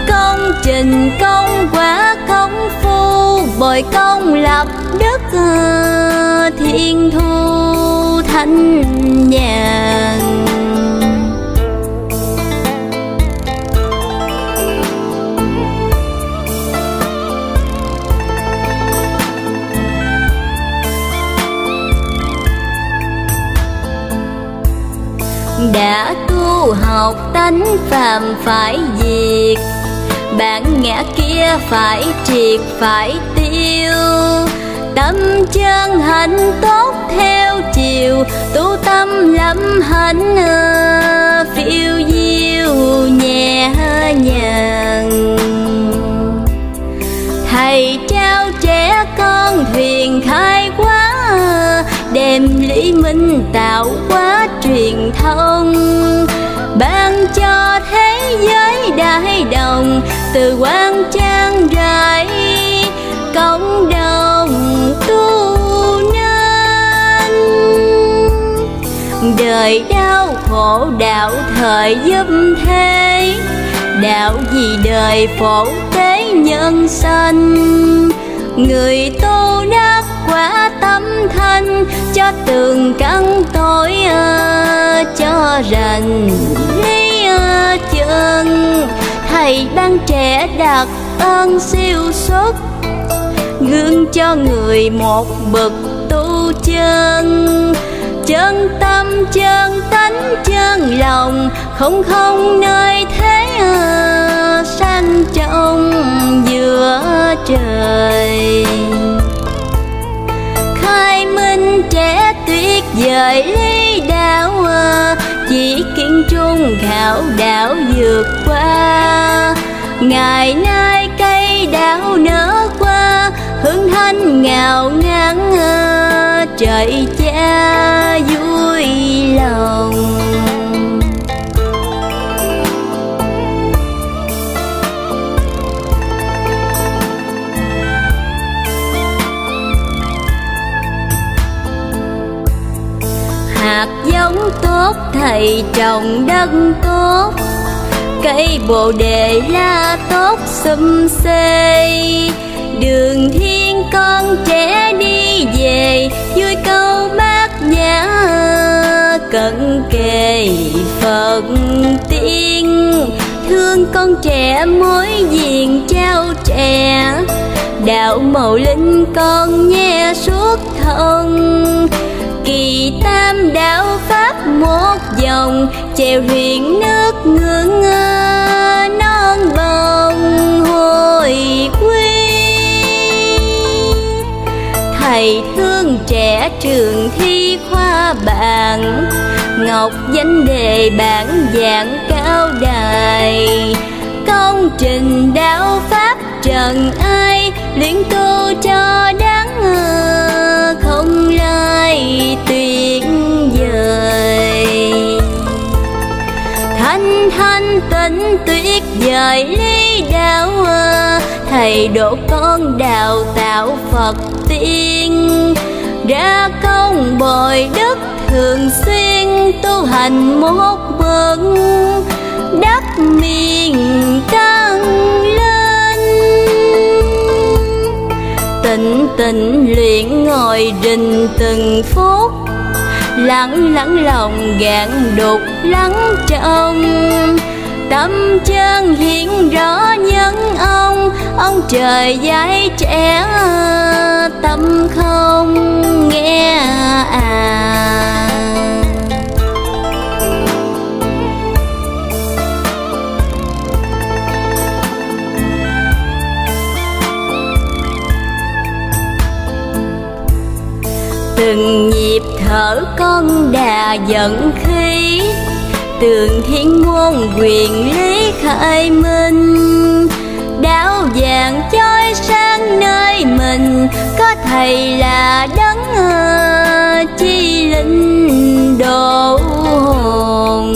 Công trình công quả công phu, bồi công lập đức ờ, thiên thu thanh nhàn. Đã tu học tánh phàm phải diệt. Bản ngã kia phải triệt, phải tiêu. Tâm chân hạnh tốt theo chiều, tu tâm lâm hạnh à, phiêu diêu nhẹ nhàng. Thầy trao trẻ con thuyền khai quá minh tạo quá truyền thông, ban cho thế giới đại đồng, từ quan trang rải cộng đồng tu nên đời đau khổ đạo thời giúp thế, đạo gì đời phổ tế nhân sanh người tu đắc quả tâm thanh, cho tường căn tối à, cho rành lý chân thầy ban trẻ đặt ơn siêu xuất gương cho người một bậc tu chân. Chân tâm, chân tánh, chân lòng, không không nơi thế à, sanh trong giữa trời. Khai minh trẻ tuyết dời lý đạo chỉ kiên trung khảo đạo vượt qua. Ngày nay cây đảo nở qua hương thanh ngào ngang trời cha vui lòng. Tốt, thầy trồng đất tốt. Cây bồ đề la tốt xum xê đường thiên con trẻ đi về vui câu bác nhã cận kề phật tiên. Thương con trẻ mối diện trao trẻ, đạo màu linh con nghe suốt thân. Kỳ tam đạo pháp một dòng chèo huyền nước ngưỡng non bồng hồi quy thầy thương trẻ trường thi khoa bạn, ngọc danh đề bản dạng cao đài. Công trình đạo pháp trần ai, luyện tu cho đáng không lai tuyệt vời. Thanh thanh tịnh tuyệt vời, lý đạo thầy độ con đào tạo phật tiên. Ra công bồi đức thường xuyên, tu hành một bước. Đắp miền tăng lên. Tịnh tịnh luyện ngồi đình từng phút lắng lắng lòng gạn đục lắng trong tâm chân hiện rõ nhân ông ông trời dạy trẻ tâm không nghe à. Từng nhịp thở con đà dẫn khí. Tường thiên môn quyền lý khai minh. Đạo vàng chói sáng nơi mình, có thầy là đấng ờ, chi linh độ hồn.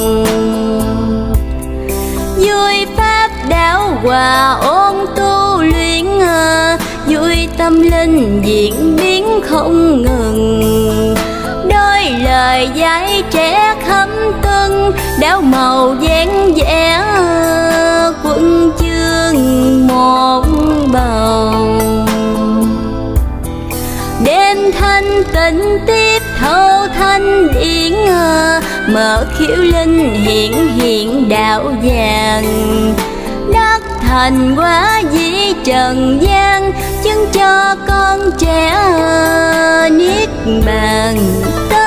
Vui pháp đạo hòa ôn tu luyện ờ, vui tâm linh diễn biến không ngừng đời lời trẻ khấm tân đáo màu dáng vẻ quân chương một bầu. Đêm thanh tịnh tiếp thâu thanh điển, mở khiếu linh hiện hiện đạo vàng. Đắc thành quá dĩ trần gian, chứng cho con trẻ niết bàn tới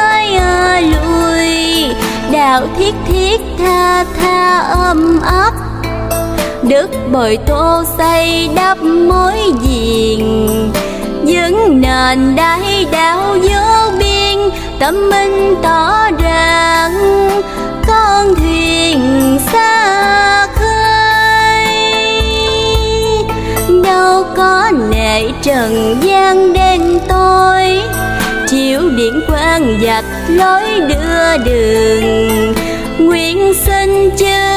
đạo thiết thiết tha tha ôm ấp. Đức bồi tô xây đắp mối diền những nền đại đạo vô biên, tâm minh tỏ ràng con thuyền xa khơi. Đâu có nệ trần gian đen tối, chiếu điện quang giặc lối đưa đường. Nguyện xin chư